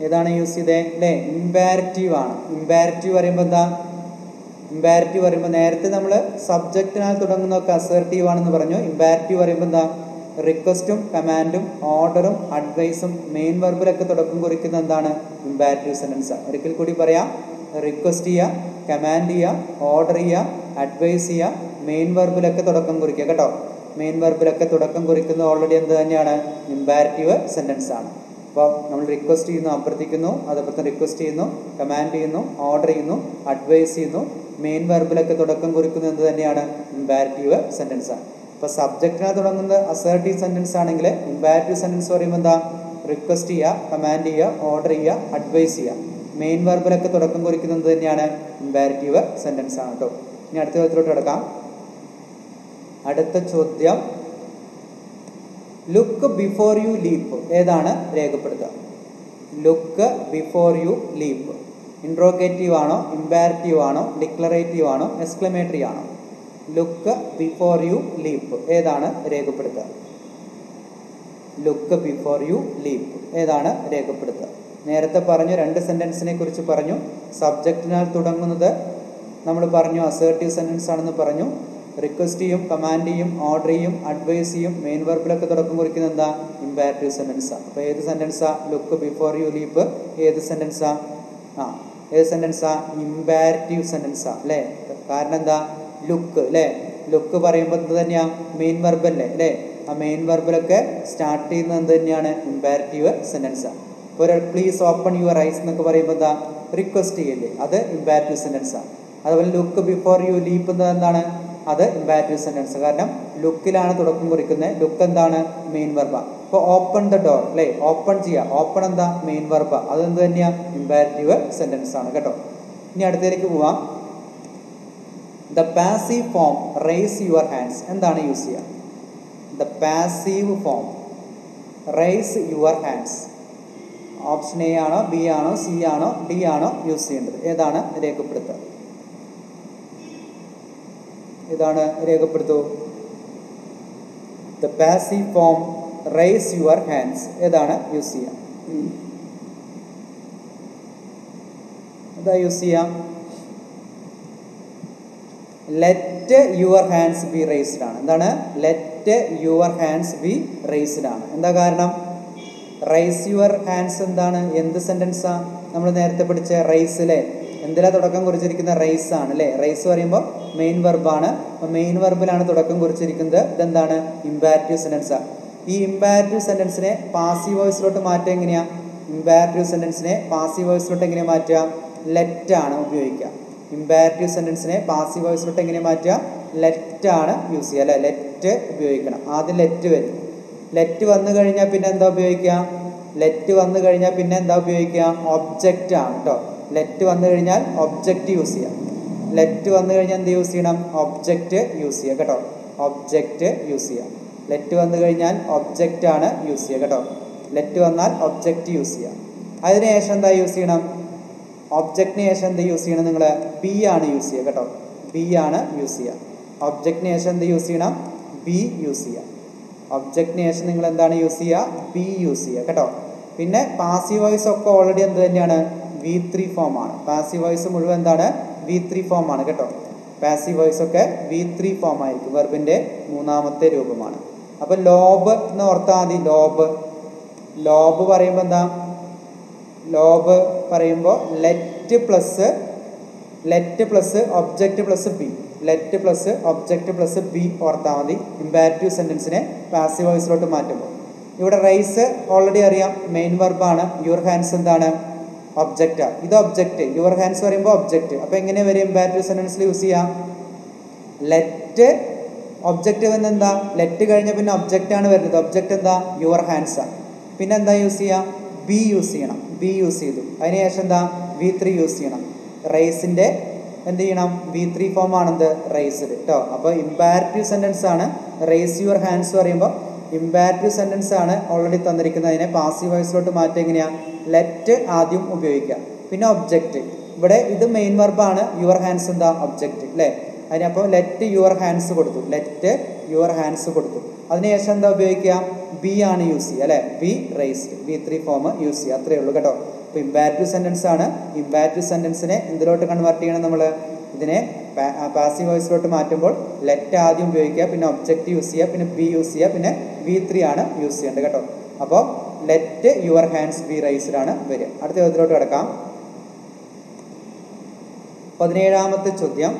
ഏതാണ് യൂസ് ചെയ്തേ? അല്ലേ ഇമ്പാരറ്റീവ് ആണ്. ഇമ്പാരറ്റീവ് പറയുമ്പോൾ എന്താ? ഇമ്പാരറ്റീവ് പറയുമ്പോൾ നേരത്തെ നമ്മൾ സബ്ജക്റ്റിനാൽ തുടങ്ങുന്നതൊക്കെ അസേർട്ടീവ് ആണെന്ന് പറഞ്ഞു. ഇമ്പാരറ്റീവ് പറയുമ്പോൾ എന്താ? റിക്വസ്റ്റും കമാൻഡും ഓർഡറും അഡ്വൈസും മെയിൻ വെർബിലൊക്കെ തുടക്കം കുറിക്കുന്ന എന്താണ്? ഇമ്പാരറ്റീവ് സെന്റൻസ് ഒരിക്കൽ കൂടി പറയാം. റിക്വസ്റ്റ് ചെയ്യുക കമാൻഡ് ചെയ്യുക ഓർഡർ ചെയ്യുക അഡ്വൈസ് ചെയ്യുക മെയിൻ വെർബിലൊക്കെ തുടക്കം കുറിക്കുക. കേട്ടോ? മെയിൻ വെർബിലൊക്കെ തുടക്കം കുറിക്കുന്നത് ഓൾറെഡി എന്ത് തന്നെയാണ്? ഇമ്പാരറ്റീവ് സെന്റൻസ് ആണ്. അപ്പോൾ നമ്മൾ റിക്വസ്റ്റ് ചെയ്യുന്നു അഭ്യർത്ഥിക്കുന്നു അതേപോലെ തന്നെ റിക്വസ്റ്റ് ചെയ്യുന്നു കമാൻഡ് ചെയ്യുന്നു ഓർഡർ ചെയ്യുന്നു അഡ്വൈസ് ചെയ്യുന്നു മെയിൻ വെർബിലൊക്കെ തുടക്കം കുറിക്കുന്നത് എന്ത് തന്നെയാണ്? ഇമ്പാരറ്റീവ് സെന്റൻസ് ആണ് ഇപ്പോൾ സബ്ജക്റ്റിനെ തുടങ്ങുന്നത് അസേർട്ടീവ് സെന്റൻസ് ആണെങ്കിൽ ഇമ്പാരറ്റീവ് സെന്റൻസ് പറയുമ്പോൾ എന്താ? റിക്വസ്റ്റ് ചെയ്യുക കമാൻഡ് ചെയ്യുക ഓർഡർ ചെയ്യുക അഡ്വൈസ് ചെയ്യുക. മെയിൻ വെർബിലൊക്കെ തുടക്കം കുറിക്കുന്നത് തന്നെയാണ്? ഇമ്പാരറ്റീവ് സെന്റൻസ് ആണ് കേട്ടോ ഇനി അടുത്ത ചോദ്യത്തിലോട്ട് കിടക്കാം. അടുത്ത ചോദ്യം. ലുക്ക് ബിഫോർ യു ലീപ്പ് ഏതാണ് രേഖപ്പെടുത്തുക? Look before you leap interrogative ആണോ ഇമ്പാരറ്റീവ് ആണോ ഡിക്ലറേറ്റീവ് ആണോ എക്സ്ക്ലമേറ്ററി ആണോ ലുക്ക് ബിഫോർ യു ലീപ്പ് ഏതാണ് രേഖപ്പെടുത്തുക? ലുക്ക് ബിഫോർ യു ലീപ്പ് ഏതാണ് രേഖപ്പെടുത്തുക? നേരത്തെ പറഞ്ഞു രണ്ട് സെന്റൻസിനെ കുറിച്ച് പറഞ്ഞു. സബ്ജക്റ്റിനാൽ തുടങ്ങുന്നത് നമ്മൾ പറഞ്ഞു അസേർട്ടീവ് സെന്റൻസ് ആണെന്ന് പറഞ്ഞു. റിക്വസ്റ്റ് ചെയ്യും കമാൻഡ് ചെയ്യും ഓർഡർ ചെയ്യും അഡ്വൈസ് ചെയ്യും. മെയിൻ വെർബിലൊക്കെ തുടക്കം കുറിക്കുന്നത് എന്താ? ഇമ്പാരറ്റീവ് സെന്റൻസാണ് അപ്പോൾ ഏത് സെന്റൻസാണ് ലുക്ക് ബിഫോർ യു ലീപ്പ് ഏത് സെന്റൻസാണ് ആ. ഏത് സെന്റൻസാ ഇമ്പാരറ്റീവ് സെന്റൻസാ അല്ലേ? കാരണം എന്താ? ലുക്ക് അല്ലേ? ലുക്ക് പറയുമ്പോൾ എന്ത് തന്നെയാ? മെയിൻ വെർബല്ലേ അല്ലേ? ആ മെയിൻ വെർബിലൊക്കെ സ്റ്റാർട്ട് ചെയ്യുന്നത് എന്ത് തന്നെയാണ്? ഇമ്പാരറ്റീവ് സെന്റൻസാണ് ഇപ്പോൾ ഒരാൾ പ്ലീസ് ഓപ്പൺ യുവർ ഐസ് എന്നൊക്കെ പറയുമ്പോൾ എന്താ? റിക്വസ്റ്റ് ചെയ്യല്ലേ? അത് ഇമ്പാരറ്റീവ് സെന്റൻസാണ് അതുപോലെ ലുക്ക് ബിഫോർ യു ലീപ്പ് എന്നത് എന്താണ്? അത് ഇമ്പാരറ്റീവ് സെന്റൻസ് കാരണം ലുക്കിലാണ് തുടക്കം കുറിക്കുന്നത്. ലുക്ക് എന്താണ്? മെയിൻ വെർബ അപ്പോൾ ഓപ്പൺ ദ ഡോർ അല്ലേ ഓപ്പൺ ചെയ്യുക ഓപ്പൺ എന്താ? മെയിൻ വർബ് അതെന്ത് തന്നെയാണ് ഇമ്പാരറ്റീവ് സെന്റൻസ് ആണ് കേട്ടോ. ഇനി അടുത്തേക്ക് പോവാം. The passive form raise your hands എന്താണ് യൂസ് ചെയ്യുക the passive form raise your hands option A ആണോ? ബി ആണോ? സി ആണോ? ഡി ആണോ? യൂസ് ചെയ്യേണ്ടത്. ഏതാണ്? രേഖപ്പെടുത്തുക. ഇതാണ് രേഖപ്പെടുത്തൂ the passive form raise your hands ഏതാണ്? യൂസ് ചെയ്യാം എന്താ യൂസ് ചെയ്യാം let your hands be raised ആണ്. എന്താണ്? Let your hands be raised ആണ്. എന്താ കാരണം? റൈസ് യുവർ ഹാൻഡ്സ് എന്താണ്? എന്ത് സെന്റൻസാ നമ്മൾ നേരത്തെ പഠിച്ച റൈസ് അല്ലേ എന്തിനാ തുടക്കം കുറിച്ചിരിക്കുന്ന റൈസ് ആണ് അല്ലേ? റൈസ് പറയുമ്പോൾ മെയിൻ വെർബാണ് അപ്പോൾ മെയിൻ വെർബിലാണ് തുടക്കം കുറിച്ചിരിക്കുന്നത്. ഇതെന്താണ്? ഇമ്പാരറ്റീവ് സെന്റൻസാ ഈ ഇമ്പാരറ്റീവ് സെന്റൻസിനെ പാസീവ് വോയിസിലോട്ട് മാറ്റുക എങ്ങനെയാ? ഇമ്പാരറ്റീവ് സെന്റൻസിനെ പാസീവ് വോയിസിലോട്ട് എങ്ങനെ മാറ്റുക? ലെറ്റ് ആണ് ഉപയോഗിക്കുക. ഇമ്പാരറ്റീവ് സെന്റൻസിനെ പാസീവ് വോയിസിലോട്ട് എങ്ങനെ മാറ്റുക? ലെറ്റ് ആണ് യൂസ് ചെയ്യുക അല്ലേ? ലെറ്റ് ഉപയോഗിക്കണം. ആദ്യം ലെറ്റ് വരും. ലെറ്റ് വന്നു കഴിഞ്ഞാൽ പിന്നെ എന്താ ഉപയോഗിക്കുക? ലെറ്റ് വന്നു കഴിഞ്ഞാൽ പിന്നെ എന്താ ഉപയോഗിക്കുക? ഒബ്ജക്റ്റ് ആണ് കേട്ടോ ലെറ്റ് വന്നു കഴിഞ്ഞാൽ ഒബ്ജക്റ്റ് യൂസ് ചെയ്യാം. ലെറ്റ് വന്നു കഴിഞ്ഞാൽ എന്ത് യൂസ് ചെയ്യണം? ഒബ്ജക്റ്റ് യൂസ് ചെയ്യുക കേട്ടോ? ഒബ്ജക്റ്റ് യൂസ് ചെയ്യാം. ലെറ്റ് വന്നു കഴിഞ്ഞാൽ ഒബ്ജക്റ്റ് ആണ് യൂസ് ചെയ്യുക കേട്ടോ. ലെറ്റ് വന്നാൽ ഒബ്ജക്റ്റ് യൂസ് ചെയ്യുക. അതിനുശേഷം എന്താ യൂസ് ചെയ്യണം? ഒബ്ജക്റ്റിന് ശേഷം എന്ത് യൂസ് ചെയ്യണം നിങ്ങൾ ബി ആണ് യൂസ് ചെയ്യുക കേട്ടോ. ബി ആണ് യൂസ് ചെയ്യുക. ഒബ്ജക്റ്റിന് ശേഷം എന്ത് യൂസ് ചെയ്യണം? ബി യൂസ് ചെയ്യുക. ഒബ്ജക്റ്റിന് ശേഷം നിങ്ങൾ എന്താണ് യൂസ് ചെയ്യുക? ബി യൂസ് ചെയ്യുക കേട്ടോ. പിന്നെ പാസീവ് വോയിസ് ഒക്കെ ഓൾറെഡി എന്ത് തന്നെയാണ്? വി ത്രീ ഫോം ആണ്. പാസീവ് വോയിസ് മുഴുവൻ എന്താണ്? വി ത്രീ ഫോം ആണ് കേട്ടോ. പാസീവ് വോയിസ് ഒക്കെ വി ത്രീ ഫോം ആയിരിക്കും. വെർബിന്റെ മൂന്നാമത്തെ രൂപമാണ്. അപ്പോൾ ലോബ് എന്ന് ഓർത്താൽ മതി ലോബ് ലോബ് പറയുമ്പോൾ എന്താ? ലോബ് പറയുമ്പോൾ let plus let plus object plus be let plus object plus be ഓർത്താൽ മതി. ഇമ്പാരറ്റീവ് സെന്റൻസിനെ പാസീവ് വോയിസിലോട്ട് മാറ്റുമ്പോൾ ഇവിടെ റൈസ് ഓൾറെഡി അറിയാം. മെയിൻ വെർബാണ് യുവർ ഹാൻഡ്സ് എന്താണ്? ഒബ്ജക്റ്റാണ് ഇത് ഒബ്ജക്റ്റ് യുവർ ഹാൻഡ്സ് പറയുമ്പോൾ ഒബ്ജക്റ്റ് അപ്പോൾ എങ്ങനെ വരും? ഇമ്പാരറ്റീവ് സെന്റൻസിൽ യൂസ് ചെയ്യാം. ലെറ്റ് ഒബ്ജക്റ്റ് വന്ന് എന്താ? ലെറ്റ് കഴിഞ്ഞ പിന്നെ ഒബ്ജക്റ്റ് ആണ് വരുന്നത്. ഒബ്ജക്റ്റ് എന്താ? യുവർ ഹാൻഡ്സ് ആണ് പിന്നെ എന്താ യൂസ് ചെയ്യാം? ബി യൂസ് ചെയ്യണം. ബി യൂസ് ചെയ്തു. അതിനുശേഷം എന്താ? വി ത്രീ യൂസ് ചെയ്യണം. റൈസിന്റെ എന്ത് ചെയ്യണം? വി ത്രീ ഫോം ആണെന്ത്? റേസ്ഡ് കേട്ടോ അപ്പോൾ ഇമ്പാരറ്റീവ് സെന്റൻസ് ആണ് റേസ് യുവർ ഹാൻഡ്സ് പറയുമ്പോൾ ഇമ്പാരറ്റീവ് സെന്റൻസ് ആണ് ഓൾറെഡി തന്നിരിക്കുന്നത്. തന്നിരിക്കുന്നതിനെ പാസീവ് വോയിസിലോട്ട് മാറ്റി എങ്ങനെയാണ് ലെറ്റ് ആദ്യം ഉപയോഗിക്കുക. പിന്നെ ഒബ്ജക്റ്റ് ഇവിടെ ഇത് മെയിൻ വർബാണ് യുവർ ഹാൻഡ്സ് എന്താ? ഒബ്ജക്റ്റ് അല്ലേ അതിനപ്പോൾ ലെറ്റ് യുവർ ഹാൻഡ്സ് കൊടുത്തു. ലെറ്റ് യുവർ ഹാൻഡ്സ് കൊടുത്തു. അതിനുശേഷം എന്താ ഉപയോഗിക്കുക? ബി ആണ് യൂസ് ചെയ്യുക അല്ലേ? Be raised V three form use ചെയ്യുക. അത്രയേ ഉള്ളൂ കേട്ടോ. അപ്പോൾ ഇമ്പാറ്റീവ് സെന്റൻസ് ആണ്. ഇമ്പാറ്റീവ് സെന്റൻസിനെ എന്തിലോട്ട് കൺവേർട്ട് ചെയ്യണം നമ്മൾ ഇതിനെ പാസീവ് വോയിസിലോട്ട് മാറ്റുമ്പോൾ ലെറ്റ് ആദ്യം ഉപയോഗിക്കുക പിന്നെ ഒബ്ജക്റ്റ് യൂസ് ചെയ്യുക പിന്നെ ബി യൂസ് ചെയ്യുക പിന്നെ ബി ത്രീ ആണ് യൂസ് ചെയ്യേണ്ടത് കേട്ടോ. അപ്പോൾ let your hands be raised ആണ് വരിക. അടുത്ത ചോദ്യത്തിലോട്ട് കിടക്കാം. പതിനേഴാമത്തെ ചോദ്യം.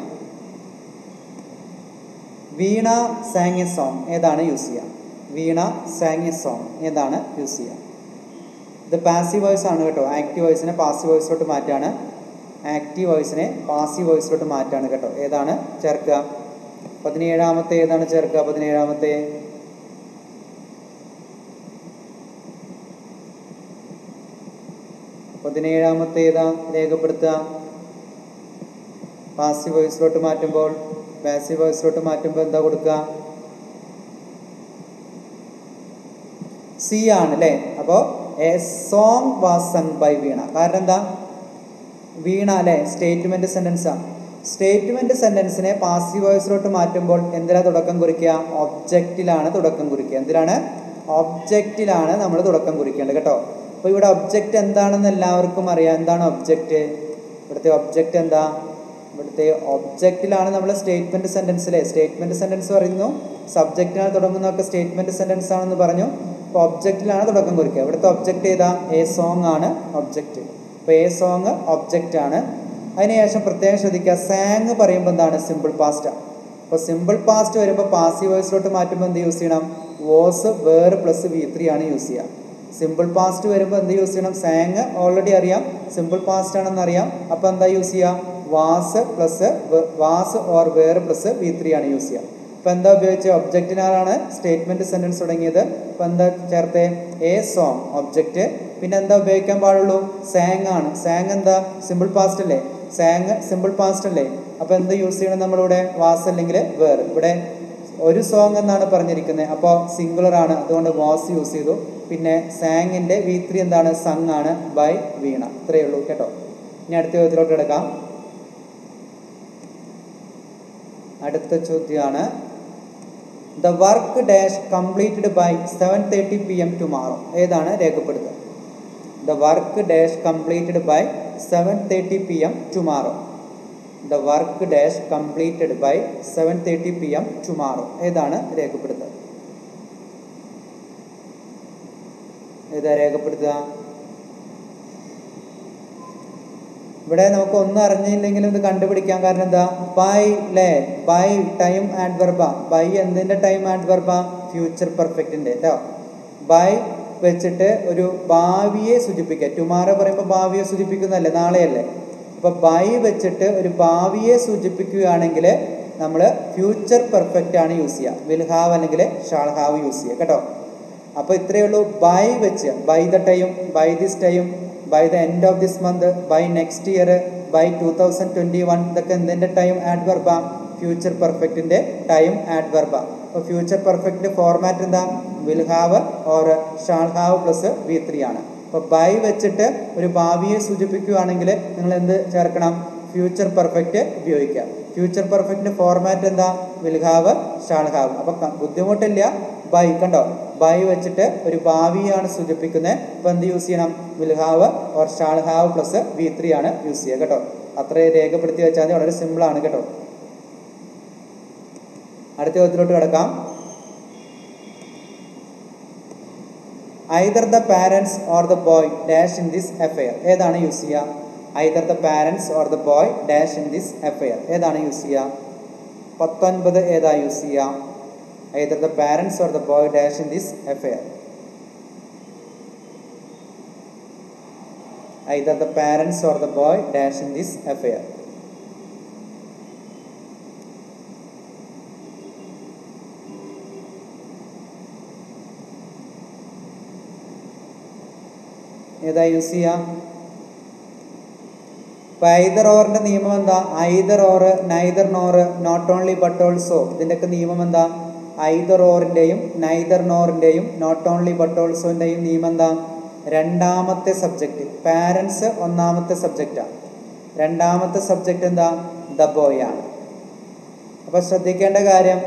വീണ സാങ് എ സോങ് ഏതാണ് യൂസ് ചെയ്യുക? വീണ സാങ് എ സോങ് ഏതാണ് യൂസ് ചെയ്യുക? ഇത് പാസീവ് വോയിസ് ആണ് കേട്ടോ. ആക്റ്റീവ് വോയിസിനെ പാസീവ് വോയിസിലോട്ട് മാറ്റാണ്. ആക്റ്റീവ് വോയിസിനെ പാസീവ് വോയിസിലോട്ട് മാറ്റാണ് കേട്ടോ. ഏതാണ് ചേർക്കുക? പതിനേഴാമത്തെ ഏതാണ് ചേർക്കുക? പതിനേഴാമത്തെ. പതിനേഴാമത്തെ ഏതാ? രേഖപ്പെടുത്തുക. പാസീവ് വോയിസിലോട്ട് മാറ്റുമ്പോൾ പാസീവ് വോയിസിലോട്ട് മാറ്റുമ്പോൾ എന്താ കൊടുക്കുക സി ആണ് അല്ലേ അപ്പോൾ a song was sung by Veena കാരണം എന്താ? വീണ അല്ലേ സെന്റൻസ് ആണ് സ്റ്റേറ്റ്മെന്റ് സെന്റൻസിനെ പാസീവ് വോയിസിലോട്ട് മാറ്റുമ്പോൾ എന്തിനാ തുടക്കം കുറിക്കുക? ഒബ്ജക്റ്റിലാണ് തുടക്കം കുറിക്കുക. എന്തിനാണ് ഒബ്ജക്റ്റിലാണ് നമ്മൾ തുടക്കം കുറിക്കേണ്ടത് കേട്ടോ. അപ്പോൾ ഇവിടെ ഒബ്ജക്റ്റ് എന്താണെന്ന് എല്ലാവർക്കും അറിയാം. എന്താണ് ഒബ്ജക്റ്റ് ഇവിടുത്തെ ഒബ്ജക്റ്റ് എന്താ? ഇവിടുത്തെ ഒബ്ജക്റ്റിലാണ് നമ്മൾ സ്റ്റേറ്റ്മെന്റ് അല്ലേ സ്റ്റേറ്റ്മെന്റ് സെന്റൻസ് പറയുന്നു സബ്ജക്റ്റിനാണ് തുടങ്ങുന്നതൊക്കെ സ്റ്റേറ്റ്മെന്റ് സെന്റൻസ് ആണെന്ന് പറഞ്ഞു. അപ്പോൾ ഒബ്ജക്റ്റിലാണ് തുടക്കം കുറിക്കുക. ഇവിടുത്തെ ഒബ്ജക്റ്റ് ഏതാ? എ സോങ് ആണ് ഒബ്ജക്റ്റ് അപ്പോൾ എ സോങ് ഒബ്ജക്റ്റ് ആണ്. അതിനുശേഷം പ്രത്യേകം ശ്രദ്ധിക്കുക സാങ് പറയുമ്പോൾ എന്താണ്? സിമ്പിൾ പാസ്റ്റ് അപ്പോൾ സിമ്പിൾ പാസ്റ്റ് വരുമ്പോൾ പാസി വോയിസിലോട്ട് മാറ്റുമ്പോൾ എന്ത് യൂസ് ചെയ്യണം? Was were plus V three ആണ് യൂസ് ചെയ്യുക. സിമ്പിൾ പാസ്റ്റ് വരുമ്പോൾ എന്ത് യൂസ് ചെയ്യണം? സാങ് ഓൾറെഡി അറിയാം. സിമ്പിൾ പാസ്റ്റ് ആണെന്ന് അറിയാം. അപ്പോൾ എന്താ യൂസ് ചെയ്യുക? Was plus was or were plus V three ആണ് യൂസ് ചെയ്യുക ഇപ്പം എന്താ ഉപയോഗിച്ച് ഒബ്ജക്റ്റിനാലാണ് സ്റ്റേറ്റ്മെന്റ് സെന്റൻസ് തുടങ്ങിയത്. ഇപ്പം എന്താ ചേർത്തേ എ സോങ് ഒബ്ജക്റ്റ്. പിന്നെ എന്താ ഉപയോഗിക്കാൻ പാടുള്ളൂ? സാങ് ആണ്. സാങ് എന്താ? സിമ്പിൾ പാസ്റ്റ് അല്ലേ? സാങ് സിമ്പിൾ പാസ്റ്റ് അല്ലേ? അപ്പോൾ എന്ത് യൂസ് ചെയ്യണം നമ്മളിവിടെ? വാസ് അല്ലെങ്കിൽ വേർ. ഇവിടെ ഒരു സോങ് എന്നാണ് പറഞ്ഞിരിക്കുന്നത്. അപ്പോൾ സിംഗുലർ ആണ്. അതുകൊണ്ട് വാസ് യൂസ് ചെയ്തു. പിന്നെ സാങ്ങിന്റെ വി ത്രീ എന്താണ്? സങ് ആണ് ബൈ വീണ. ഇത്രയേ ഉള്ളൂ കേട്ടോ. ഇനി അടുത്ത ചോദ്യത്തിലോട്ട് എടുക്കാം അടുത്ത ചോദ്യമാണ് the work dash completed by seven thirty P M tomorrow ഏതാണ് രേഖപ്പെടുത്തുക? The work dash completed by seven thirty P M tomorrow the work dash completed by seven thirty P M tomorrow ഏതാണ് രേഖപ്പെടുത്തുക? ഏതാ രേഖപ്പെടുത്തുക? ഇവിടെ നമുക്ക് ഒന്നും അറിഞ്ഞില്ലെങ്കിലും ഇത് കണ്ടുപിടിക്കാം കാരണം എന്താ? ബൈ ലേ by time adverb by എന്തിന്റെ ടൈം ആഡ് വെർബ ഫ്യൂച്ചർ പെർഫെക്റ്റിന്റെ കേട്ടോ ബൈ വെച്ചിട്ട് ഒരു ഭാവിയെ സൂചിപ്പിക്കുക. ടുമാറോ പറയുമ്പോൾ ഭാവിയെ സൂചിപ്പിക്കുന്നതല്ലേ? നാളെയല്ലേ? അപ്പോൾ ബൈ വെച്ചിട്ട് ഒരു ഭാവിയെ സൂചിപ്പിക്കുകയാണെങ്കിൽ നമ്മൾ ഫ്യൂച്ചർ പെർഫെക്റ്റ് ആണ് യൂസ് ചെയ്യുക. വിൽ ഹാവ് അല്ലെങ്കിൽ ഷാൾ ഹാവ് യൂസ് ചെയ്യുക. കേട്ടോ? അപ്പോൾ ഇത്രയേ ഉള്ളൂ ബൈ വെച്ച്. By the time by this time by the end of this month by next year by two thousand twenty one ഇതൊക്കെ എന്തിന്റെ ടൈം ആഡ് വെർബ ഫ്യൂച്ചർ പെർഫെക്റ്റിന്റെ ടൈം ആഡ് വെർബ അപ്പോൾ ഫ്യൂച്ചർ പെർഫെക്റ്റ് ഫോർമാറ്റ് എന്താ? Will have or shall have plus V three ആണ്. അപ്പോൾ by വെച്ചിട്ട് ഒരു ഭാവിയെ സൂചിപ്പിക്കുകയാണെങ്കിൽ നിങ്ങൾ എന്ത് ചേർക്കണം? ഫ്യൂച്ചർ പെർഫെക്റ്റ് ഉപയോഗിക്കുക. ഫ്യൂച്ചർ പെർഫെക്റ്റിന്റെ ഫോർമാറ്റ് എന്താ? വിൽ ഹാവ് ഷാൾ ഹാവ് അപ്പോൾ ബുദ്ധിമുട്ടില്ല. ബൈ കണ്ടോ? ബൈ വെച്ചിട്ട് ഒരു ഭാവിയാണ് സൂചിപ്പിക്കുന്നത്. അപ്പോൾ എന്ത് യൂസ് ചെയ്യണം? Will have or shall have plus V three ആണ് യൂസ് ചെയ്യുക കേട്ടോ. അത്രയും രേഖപ്പെടുത്തി വെച്ചാൽ മതി. വളരെ സിമ്പിൾ ആണ് കേട്ടോ. അടുത്ത ചോദ്യത്തിലോട്ട് കിടക്കാം. Either the parents or the boy dash in this affair ഏതാണ് യൂസ് ചെയ്യുക? Either the parents or the boy dash in this affair ഏതാണ് യൂസ് ചെയ്യുക? പത്തൊൻപത് ഏതാ യൂസ് ചെയ്യുക? Either the parents or the boy dash in this affair either the parents or the boy dash in this affair ഏതാ use ചെയ്യാം ഇപ്പം either ഓറിന്റെ നിയമം എന്താ either or neither nor not only but also ഇതിന്റെയൊക്കെ നിയമം എന്താ ഐദർ ഓറിന്റെയും നൈദർ നോറിന്റെയും നോട്ട് ഓൺലി ബട്ട് ഓൾസോന്റെയും നിയമം എന്താ? രണ്ടാമത്തെ സബ്ജക്റ്റ് പാരൻസ് ഒന്നാമത്തെ സബ്ജക്റ്റാണ് രണ്ടാമത്തെ സബ്ജക്റ്റ് എന്താ? ദ ബോയ് ആണ് അപ്പോൾ ശ്രദ്ധിക്കേണ്ട കാര്യം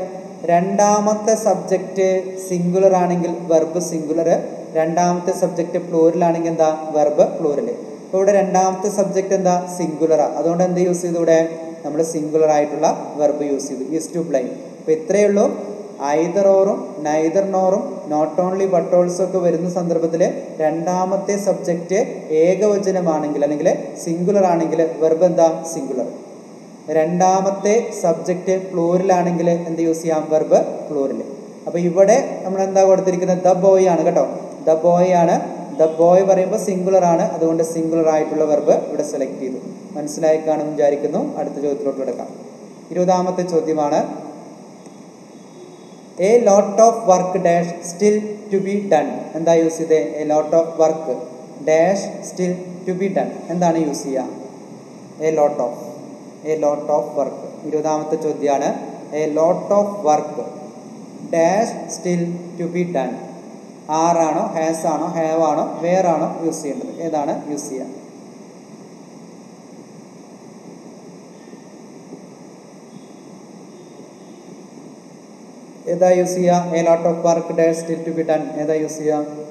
രണ്ടാമത്തെ സബ്ജക്റ്റ് സിംഗുലർ ആണെങ്കിൽ വെർബ് സിംഗുലർ രണ്ടാമത്തെ സബ്ജക്റ്റ് പ്ലൂറൽ ആണെങ്കിൽ എന്താ? വെർബ് പ്ലൂരൽ അപ്പോൾ ഇവിടെ രണ്ടാമത്തെ സബ്ജക്റ്റ് എന്താ? സിംഗുലറാണ് അതുകൊണ്ട് എന്ത് യൂസ് ചെയ്തു ഇവിടെ? നമ്മൾ സിംഗുലർ ആയിട്ടുള്ള വെർബ് യൂസ് ചെയ്തു. ഈസ് ടു ബ്ലൈൻ അപ്പോൾ ഇത്രയേ ഉള്ളൂ. ഐദർ ഓറും നൈദർ നോറും നോട്ട് ഓൺലി ബട്ട് ഓൾസോ ഒക്കെ വരുന്ന സന്ദർഭത്തിൽ രണ്ടാമത്തെ സബ്ജക്റ്റ് ഏകവചനമാണെങ്കിൽ അല്ലെങ്കിൽ സിംഗുലർ ആണെങ്കിൽ വെർബ് എന്താ? സിംഗുലർ രണ്ടാമത്തെ സബ്ജക്റ്റ് പ്ലൂരിലാണെങ്കിൽ എന്ത് യൂസ് ചെയ്യാം? വെർബ് പ്ലൂരിൽ അപ്പോൾ ഇവിടെ നമ്മൾ എന്താ കൊടുത്തിരിക്കുന്നത്? ദ ബോയ് ആണ് കേട്ടോ. ദ ബോയ് ആണ്. ദ ബോയ് പറയുമ്പോൾ സിംഗുലർ ആണ്. അതുകൊണ്ട് സിംഗുലർ ആയിട്ടുള്ള വെർബ് ഇവിടെ സെലക്ട് ചെയ്തു. മനസ്സിലായി കാണുമെന്ന് വിചാരിക്കുന്നു. അടുത്ത ചോദ്യത്തിലോട്ട് കിടക്കാം. ഇരുപതാമത്തെ ചോദ്യമാണ്. A lot of work dash still to be done എന്താ യൂസ് ചെയ്തത് a lot of work dash still to be done എന്താണ് യൂസ് ചെയ്യുക a lot of a lot of work ഇരുപതാമത്തെ ചോദ്യമാണ് a lot of work dash still to be done ആറാണോ has ആണോ? Have ആണോ? Were ആണോ? Use ചെയ്യേണ്ടത്. ഏതാണ്? യൂസ് ചെയ്യുക ഏതാ യൂസ് ചെയ്യുക a lot of work dash still to be done ഏതാ യൂസ് ചെയ്യുക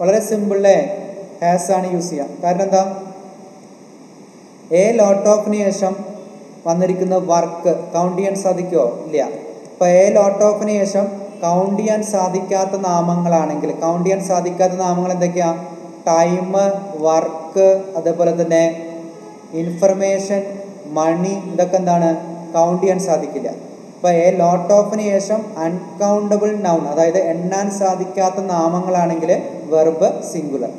വളരെ സിമ്പിളേ ഹാസ് ആണ് യൂസ് ചെയ്യുക കാരണം എന്താ? എ ലോട്ട് ഓഫിന് ശേഷം വന്നിരിക്കുന്ന വർക്ക് കൗണ്ട് ചെയ്യാൻ സാധിക്കുമോ ഇല്ല. അപ്പോൾ എ ലോട്ട് ഓഫിന് ശേഷം കൗണ്ട് ചെയ്യാൻ സാധിക്കാത്ത നാമങ്ങളാണെങ്കിൽ കൗണ്ട് ചെയ്യാൻ സാധിക്കാത്ത നാമങ്ങൾ എന്തൊക്കെയാണ് ടൈം വർക്ക് അതേപോലെ തന്നെ ഇൻഫർമേഷൻ മണി ഇതൊക്കെ എന്താണ്? കൗണ്ട് ചെയ്യാൻ സാധിക്കില്ല. അപ്പോൾ എ ലോട്ട് ഓഫിന് ശേഷം അൺകൗണ്ടബിൾ നൗൺ അതായത് എണ്ണാൻ സാധിക്കാത്ത നാമങ്ങളാണെങ്കിൽ വെർബ് സിംഗുലർ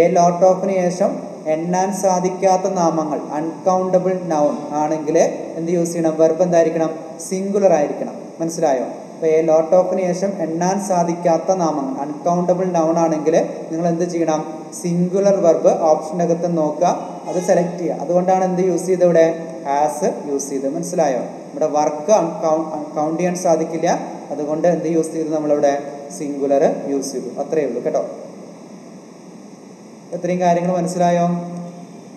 എ ലോട്ട് ഓഫിന് ശേഷം എണ്ണാൻ സാധിക്കാത്ത നാമങ്ങൾ അൺകൗണ്ടബിൾ നൗൺ ആണെങ്കിൽ എന്ത് യൂസ് ചെയ്യണം? വെർബ് എന്തായിരിക്കണം? സിംഗുലർ ആയിരിക്കണം. മനസ്സിലായോ? അപ്പോൾ ലോട്ട് ഓഫിന് ശേഷം എണ്ണാൻ സാധിക്കാത്ത നാമങ്ങൾ അൺകൗണ്ടബിൾ നൗൺ ആണെങ്കിൽ നിങ്ങൾ എന്ത് ചെയ്യണം? സിംഗുലർ വെർബ് ഓപ്ഷനകത്ത് നോക്കുക. അത് സെലക്ട് ചെയ്യുക. അതുകൊണ്ടാണ് എന്ത് യൂസ് ചെയ്തത് ഇവിടെ? ഹാസ് യൂസ് ചെയ്ത് മനസ്സിലായോ? ഇവിടെ വർക്ക് കൗണ്ട് ചെയ്യാൻ സാധിക്കില്ല. അതുകൊണ്ട് എന്ത് യൂസ് ചെയ്ത് നമ്മളിവിടെ? സിംഗുലർ യൂസ് ചെയ്തു. അത്രയേ ഉള്ളൂ കേട്ടോ. ഇത്രയും കാര്യങ്ങൾ മനസ്സിലായോ?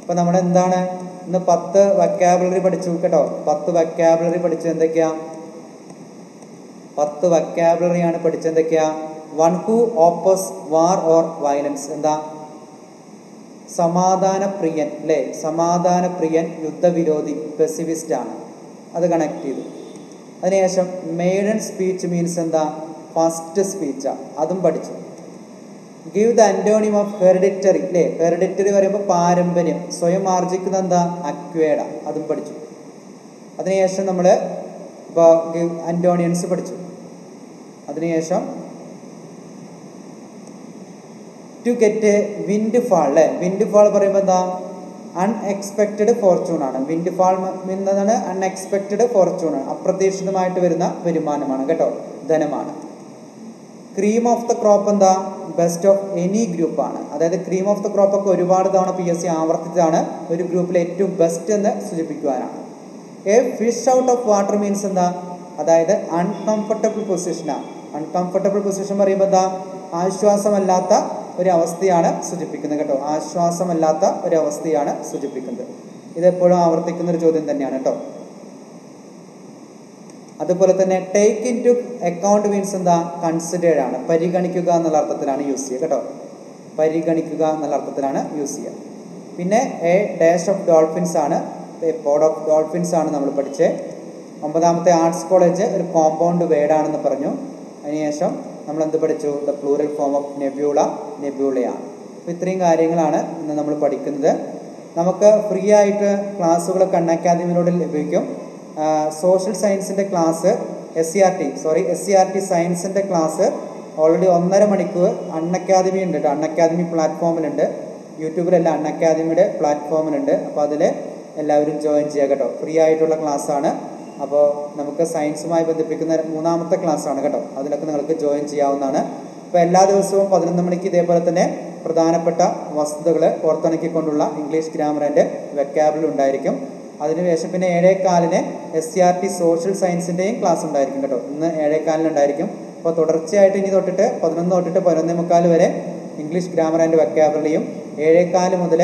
ഇപ്പം നമ്മൾ എന്താണ് ഇന്ന് പത്ത് വക്കാബുലറി പഠിച്ചു കേട്ടോ. പത്ത് വക്കാബുലറി പഠിച്ചു എന്തൊക്കെയാ? പത്ത് വക്കാബുലറിയാണ് പഠിച്ചത് എന്തൊക്കെയാ? One who opposes war or violence എന്താ? സമാധാന പ്രിയൻ അല്ലേ സമാധാന പ്രിയൻ യുദ്ധവിരോധി പെസിഫിസ്റ്റ് ആണ്. അത് കണക്ട് ചെയ്തു. അതിനുശേഷം മെയ്ഡൻ സ്പീച്ച് മീൻസ് എന്താ? ഫസ്റ്റ് സ്പീച്ചാ അതും പഠിച്ചു. Give the antonym of hereditary അല്ലേ ഹെറിഡിറ്ററി പറയുമ്പോൾ പാരമ്പര്യം. സ്വയം ആർജിക്കുന്ന എന്താ? അക്വേഡ അതും പഠിച്ചു. അതിനുശേഷം നമ്മൾ ഇപ്പോൾ അന്റോണിയൻസ് പഠിച്ചു. അതിനുശേഷം ടു ഗെറ്റ് വിൻഡ് ഫാൾ അല്ലേ? വിൻഡ് ഫാൾ പറയുമ്പോൾ എന്താ? അൺഎക്സ്പെക്റ്റഡ് ഫോർച്യൂൺ ആണ്. വിൻഡ് ഫാൾ എന്നതാണ് അൺഎക്സ്പെക്റ്റഡ് ഫോർച്യൂൺ ആണ്. അപ്രതീക്ഷിതമായിട്ട് വരുന്ന വരുമാനമാണ് കേട്ടോ. ധനമാണ്. ക്രീം ഓഫ് ദ ക്രോപ്പ് എന്താ? ബെസ്റ്റ് ഓഫ് എനി ഗ്രൂപ്പ് ആണ്. അതായത് ക്രീം ഓഫ് ദ ക്രോപ്പ് ഒക്കെ ഒരുപാട് തവണ പി എസ് സി ആവർത്തിച്ചാണ് ഒരു ഗ്രൂപ്പിലെ ഏറ്റവും ബെസ്റ്റ് എന്ന് സൂചിപ്പിക്കുവാനാണ്. A fish out of water means എന്താ? അതായത് അൺകംഫർട്ടബിൾ പൊസിഷനാണ് അൺകംഫർട്ടബിൾ പൊസിഷൻ പറയുമ്പോൾ എന്താ? ആശ്വാസമല്ലാത്ത ഒരു അവസ്ഥയാണ് സൂചിപ്പിക്കുന്നത് കേട്ടോ. ആശ്വാസമല്ലാത്ത ഒരു അവസ്ഥയാണ് സൂചിപ്പിക്കുന്നത്. ഇതെപ്പോഴും ആവർത്തിക്കുന്ന ഒരു ചോദ്യം തന്നെയാണ് കേട്ടോ. അതുപോലെ തന്നെ take in to account means എന്താ? കൺസിഡേർഡ് ആണ്. പരിഗണിക്കുക എന്നുള്ള അർത്ഥത്തിലാണ് യൂസ് ചെയ്യുക കേട്ടോ. പരിഗണിക്കുക എന്നുള്ള അർത്ഥത്തിലാണ് യൂസ് ചെയ്യുക. പിന്നെ എ ഡാഷ് ഓഫ് ഡോൾഫിൻസ് ആണ്. പോഡ് ഓഫ് ഡോൾഫിൻസ് ആണ് നമ്മൾ പഠിച്ചത്. ഒമ്പതാമത്തെ ആർട്സ് കോളേജ് ഒരു കോമ്പൗണ്ട് വേർഡാണെന്ന് പറഞ്ഞു. അതിനുശേഷം നമ്മൾ എന്ത് പഠിച്ചു? The plural form of nebula നെബ്യൂളയാണ് അപ്പോൾ ഇത്രയും കാര്യങ്ങളാണ് ഇന്ന് നമ്മൾ പഠിക്കുന്നത്. നമുക്ക് ഫ്രീ ആയിട്ട് ക്ലാസ്സുകളൊക്കെ അൺ അക്കാദമിയിലൂടെ ലഭിക്കും സോഷ്യൽ സയൻസിന്റെ class S C R T sorry S C R T സയൻസിന്റെ ക്ലാസ് ഓൾറെഡി ഒന്നര മണിക്കൂർ അൺ അക്കാദമി ഉണ്ട് കേട്ടോ. അൺ അക്കാദമി പ്ലാറ്റ്ഫോമിലുണ്ട് യൂട്യൂബിലല്ല അൺ അക്കാദമിയുടെ പ്ലാറ്റ്ഫോമിലുണ്ട് അപ്പോൾ അതിൽ എല്ലാവരും ജോയിൻ ചെയ്യുക കേട്ടോ. ഫ്രീ ആയിട്ടുള്ള ക്ലാസ്സാണ് അപ്പോൾ നമുക്ക് സയൻസുമായി ബന്ധിപ്പിക്കുന്ന മൂന്നാമത്തെ ക്ലാസ്സാണ് കേട്ടോ. അതിലൊക്കെ നിങ്ങൾക്ക് ജോയിൻ ചെയ്യാവുന്നതാണ്. അപ്പോൾ എല്ലാ ദിവസവും പതിനൊന്ന് മണിക്ക് ഇതേപോലെ തന്നെ പ്രധാനപ്പെട്ട വസ്തുതകൾ പുറത്തിണക്കിക്കൊണ്ടുള്ള ഇംഗ്ലീഷ് ഗ്രാമറിന്റെ വെക്കാബിൾ ഉണ്ടായിരിക്കും. അതിനുശേഷം പിന്നെ ഏഴേക്കാലിന് S C R T social സയൻസിന്റെയും class ഉണ്ടായിരിക്കും കേട്ടോ. ഇന്ന് ഏഴേക്കാലിനുണ്ടായിരിക്കും അപ്പോൾ തുടർച്ചയായിട്ട് ഇനി തൊട്ടിട്ട് പതിനൊന്ന് തൊട്ടിട്ട് പതിനൊന്നേ മുക്കാൽ വരെ ഇംഗ്ലീഷ് ഗ്രാമർ ആൻഡ് വെക്കാബിളിയും ഏഴേക്കാൽ മുതൽ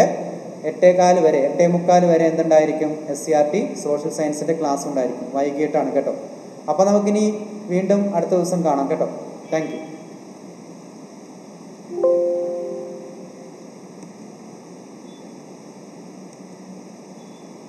എട്ടേകാൽ വരെ എട്ടേ മുക്കാൽ വരെ എന്തുണ്ടായിരിക്കും? S C R T social സയൻസിന്റെ ക്ലാസ് ഉണ്ടായിരിക്കും. വൈകിട്ടാണ് കേട്ടോ. അപ്പോൾ നമുക്കിനി വീണ്ടും അടുത്ത ദിവസം കാണാം കേട്ടോ. താങ്ക്